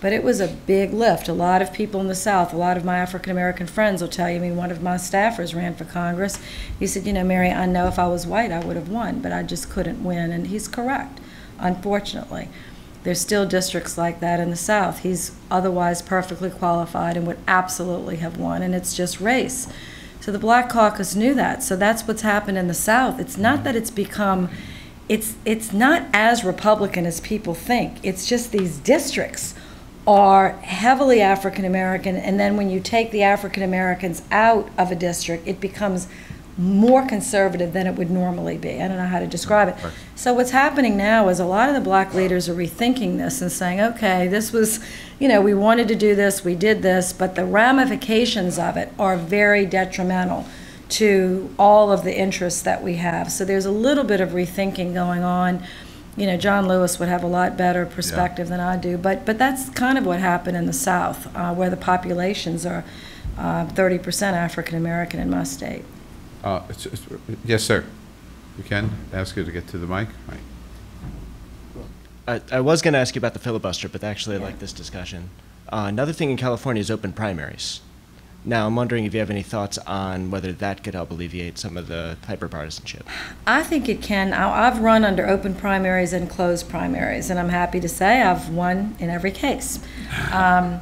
but it was a big lift. A lot of people in the South, a lot of my African American friends will tell you. I mean, one of my staffers ran for Congress. He said, you know, Mary, I know if I was white, I would have won, but I just couldn't win. And he's correct, unfortunately. There's still districts like that in the South. He's otherwise perfectly qualified and would absolutely have won, and it's just race. So the Black Caucus knew that. So that's what's happened in the South. It's not that it's become, it's it's not as Republican as people think. It's just these districts are heavily African American, and then when you take the African Americans out of a district, it becomes more conservative than it would normally be. I don't know how to describe it. So what's happening now is a lot of the black leaders are rethinking this and saying, okay, this was, you know, we wanted to do this, we did this, but the ramifications of it are very detrimental to all of the interests that we have. So there's a little bit of rethinking going on. You know, John Lewis would have a lot better perspective than I do, but, but that's kind of what happened in the South, uh, where the populations are uh, 30% African American in my state. Uh, it's- it's- Yes, sir. You can ask you to get to the mic? Right. I, I was going to ask you about the filibuster, but actually I like this discussion. Uh, another thing in California is open primaries. Now, I'm wondering if you have any thoughts on whether that could help alleviate some of the hyperpartisanship. I think it can. I've run under open primaries and closed primaries, and I'm happy to say I've won in every case, um,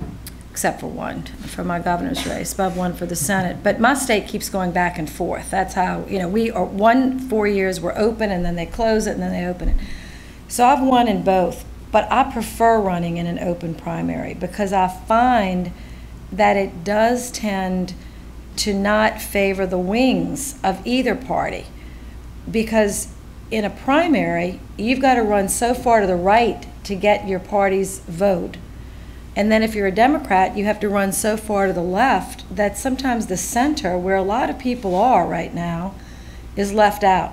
except for one for my governor's race, but I've won for the Senate. But my state keeps going back and forth. That's how, you know, we are, one, four years we're open, and then they close it, and then they open it. So I've won in both, but I prefer running in an open primary because I find that it does tend to not favor the wings of either party. Because in a primary, you've got to run so far to the right to get your party's vote. And then if you're a Democrat, you have to run so far to the left that sometimes the center, where a lot of people are right now, is left out.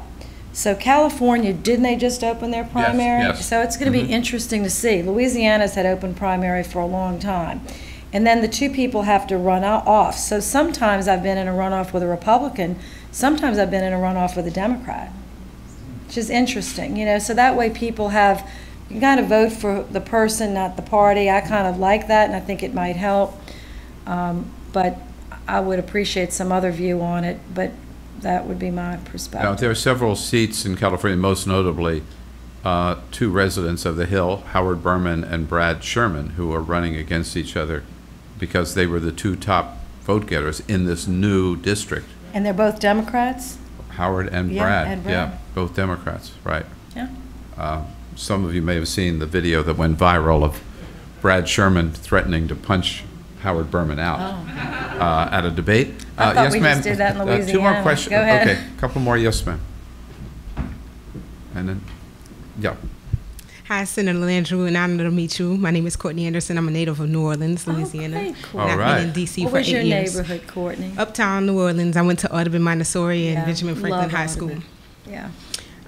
So California, didn't they just open their primary? yes. So it's going to be mm-hmm. interesting to see. Louisiana's had open primary for a long time. And then the two people have to run off. So sometimes I've been in a runoff with a Republican, sometimes I've been in a runoff with a Democrat, which is interesting, you know. So that way people have, you got to vote for the person, not the party. I kind of like that, and I think it might help. Um, But I would appreciate some other view on it, but that would be my Now, perspective. there are several seats in California, most notably uh, two residents of the Hill, Howard Berman and Brad Sherman, who are running against each other because they were the two top vote getters in this new district. And they're both Democrats? Howard and Yeah, Brad. and Yeah, both Democrats, right. Yeah. Uh, Some of you may have seen the video that went viral of Brad Sherman threatening to punch Howard Berman out uh, at a debate. Oh. I Uh, yes, ma'am. did that in Uh, Two more questions. Go ahead. Okay, a couple more, yes, ma'am. And then, yeah. Hi, Senator Landrieu, and honored to meet you. My name is Courtney Anderson. I'm a native of New Orleans, Louisiana. Oh, great, And Courtney. I've been in. D.C. What for was eight your years. neighborhood, Courtney? Uptown New Orleans. I went to Audubon Montessori and Benjamin Franklin love High School. Yeah.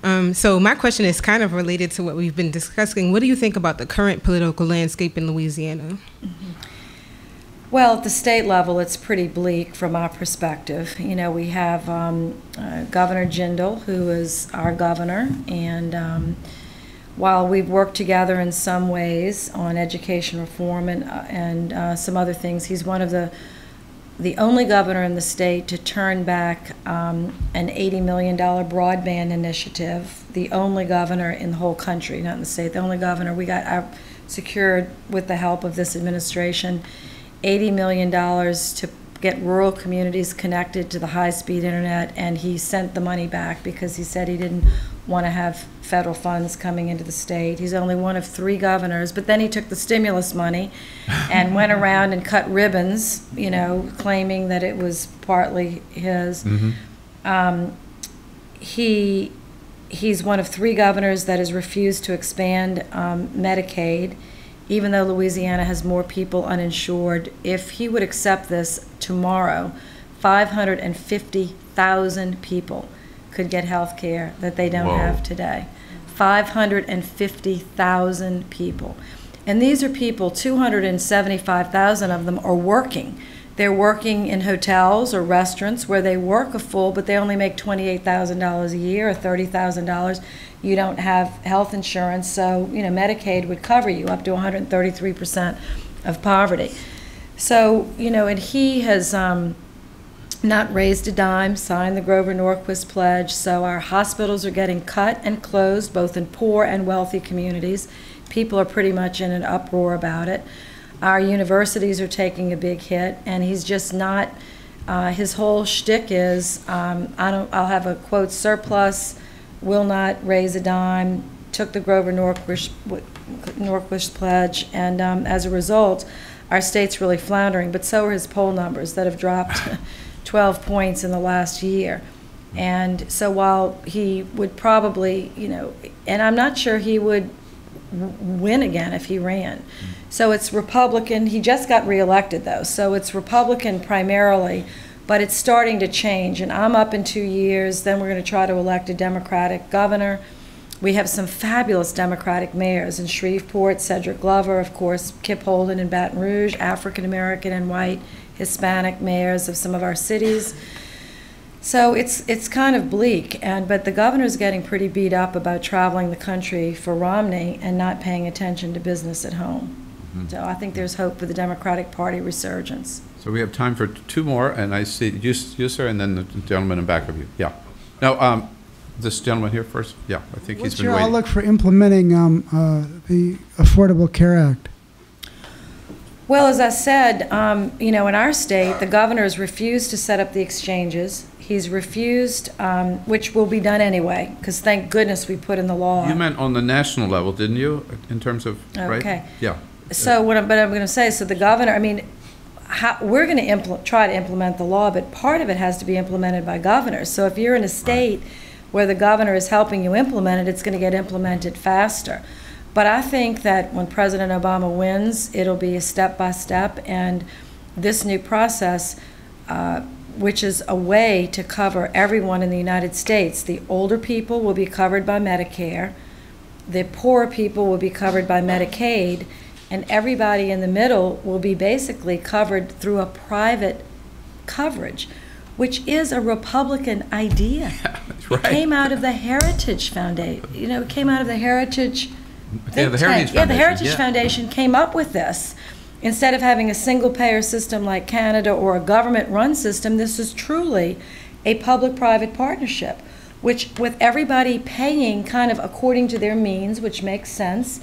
Um, so my question is kind of related to what we've been discussing. What do you think about the current political landscape in Louisiana? Well, at the state level, it's pretty bleak from our perspective. You know, we have um, uh, Governor Jindal, who is our governor, and um, while we've worked together in some ways on education reform and, uh, and uh, some other things, he's one of the the only governor in the state to turn back um, an $80 million broadband initiative, the only governor in the whole country, not in the state, the only governor. We got our, secured with the help of this administration $80 million to get rural communities connected to the high-speed internet, and he sent the money back because he said he didn't want to have federal funds coming into the state. He's only one of three governors, but then he took the stimulus money and went around and cut ribbons, you know, claiming that it was partly his. Um, he he's one of three governors that has refused to expand um, Medicaid, even though Louisiana has more people uninsured. If he would accept this tomorrow, 550,000 people could get health care that they don't Whoa. have today. 550,000 people. And these are people, 275,000 of them are working. They're working in hotels or restaurants where they work a full, but they only make $28,000 a year or $30,000. You don't have health insurance, so, you know, Medicaid would cover you up to 133% of poverty. So, you know, and he has um, not raised a dime, signed the Grover Norquist pledge, so our hospitals are getting cut and closed, both in poor and wealthy communities. People are pretty much in an uproar about it. Our universities are taking a big hit, and he's just not. Uh, his whole shtick is, um, I don't. I'll have a quote surplus, will not raise a dime. Took the Grover Norquist Norquist pledge, and um, as a result, our state's really floundering. But so are his poll numbers that have dropped 12 points in the last year. And so while he would probably, you know, and I'm not sure he would win again if he ran. So it's Republican, he just got reelected though, so it's Republican primarily, but it's starting to change. And I'm up in two years, then we're going to try to elect a Democratic governor. We have some fabulous Democratic mayors in Shreveport, Cedric Glover, of course, Kip Holden in Baton Rouge, African American and white, Hispanic mayors of some of our cities. So it's it's kind of bleak, and but the governor's getting pretty beat up about traveling the country for Romney and not paying attention to business at home. Mm-hmm. So I think there's hope for the Democratic Party resurgence. So we have time for two more, and I see you, you, sir, and then the gentleman in back of you. Yeah. Now, um, this gentleman here first. Yeah, I think he's What's been your waiting. outlook for implementing um, uh, the Affordable Care Act? Well, as I said, um, you know, in our state, the governor has refused to set up the exchanges. He's refused, um, which will be done anyway, because thank goodness we put in the law. You meant on the national level, didn't you, in terms of, right? Okay. Yeah. So what I'm, but I'm going to say, so the governor, I mean, how, we're going to impl- try to implement the law, but part of it has to be implemented by governors. So if you're in a state where the governor is helping you implement it, it's going to get implemented faster. But I think that when President Obama wins, it'll be a step by step, and this new process, uh, which is a way to cover everyone in the United States, the older people will be covered by Medicare, the poorer people will be covered by Medicaid, and everybody in the middle will be basically covered through a private coverage, which is a Republican idea. That's It right. came out of the Heritage Foundation, you know, it came out of the Heritage. Yeah, the. Heritage Yeah, the Heritage yeah. Foundation came up with this. Instead of having a single-payer system like Canada or a government-run system, this is truly a public-private partnership, which, with everybody paying kind of according to their means, which makes sense.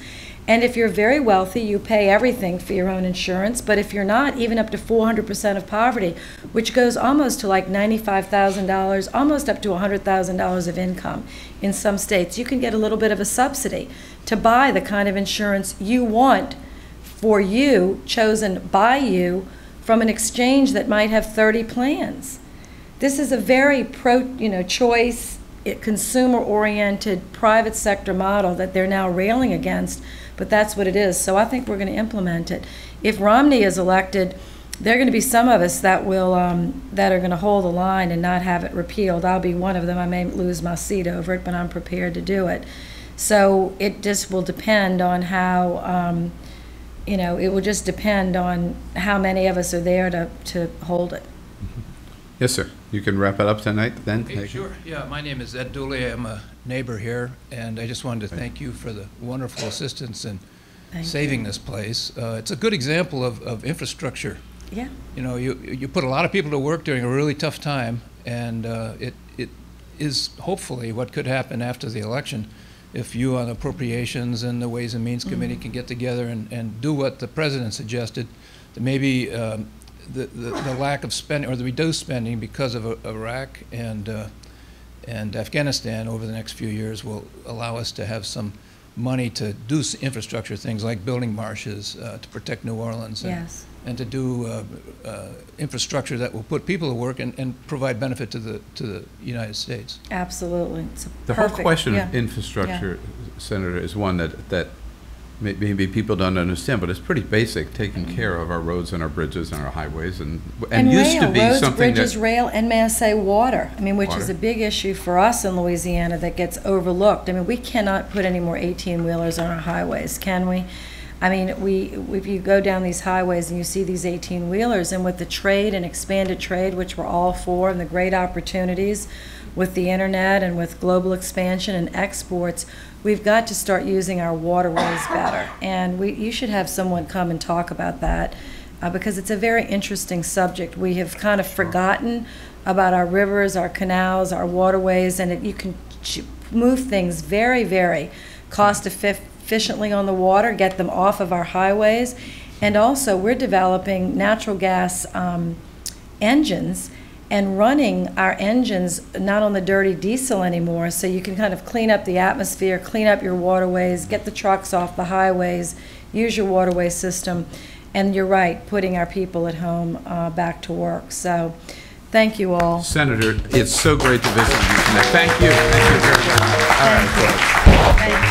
And if you're very wealthy, you pay everything for your own insurance. But if you're not, even up to 400% of poverty, which goes almost to like $95,000, almost up to $100,000 of income in some states, you can get a little bit of a subsidy to buy the kind of insurance you want for you, chosen by you, from an exchange that might have 30 plans. This is a very pro, you know, choice, consumer-oriented, private sector model that they're now railing against, but that's what it is. So I think we're going to implement it. If Romney is elected, there are going to be some of us that will, um, that are going to hold the line and not have it repealed. I'll be one of them. I may lose my seat over it, but I'm prepared to do it. So it just will depend on how, um, you know, it will just depend on how many of us are there to, to hold it. Yes, sir. You can wrap it up tonight, then? Hey, Sure, yeah, my name is Ed Dooley, I'm a neighbor here, and I just wanted to thank you for the wonderful assistance in Thank you. saving this place. Uh, It's a good example of, of infrastructure. Yeah. You know, you, you put a lot of people to work during a really tough time, and uh, it, it is hopefully what could happen after the election if you on appropriations and the Ways and Means Committee can get together and, and do what the president suggested, that maybe um, the, the, the lack of spending, or the reduced spending because of uh, Iraq and, uh, and Afghanistan over the next few years will allow us to have some money to do infrastructure things like building marshes uh, to protect New Orleans. and- Yes. And to do uh, uh, infrastructure that will put people to work and, and provide benefit to the, to the United States. Absolutely. It's a The whole question yeah. of infrastructure, Senator, is one that, that may- maybe people don't understand, but it's pretty basic, taking care of our roads and our bridges and our highways and, and And used to rail, be roads, something bridges, that. rail, and may I say water, I mean, which is a big issue for us in Louisiana that gets overlooked. I mean, we cannot put any more 18-wheelers on our highways, can we? I mean, we, if you go down these highways and you see these 18-wheelers, and with the trade and expanded trade, which we're all for, and the great opportunities with the internet and with global expansion and exports, we've got to start using our waterways better. And we, you should have someone come and talk about that uh, because it's a very interesting subject. We have kind of forgotten about our rivers, our canals, our waterways, and it, you can ch- move things very, very cost effi- efficiently on the water, get them off of our highways. And also, we're developing natural gas um, engines and running our engines not on the dirty diesel anymore, so you can kind of clean up the atmosphere, clean up your waterways, get the trucks off the highways, use your waterway system. And you're right, putting our people at home uh, back to work. So Thank you all. Senator, it's so great to visit you tonight. Thank you. Thank you very much. All right, folks. Thank you.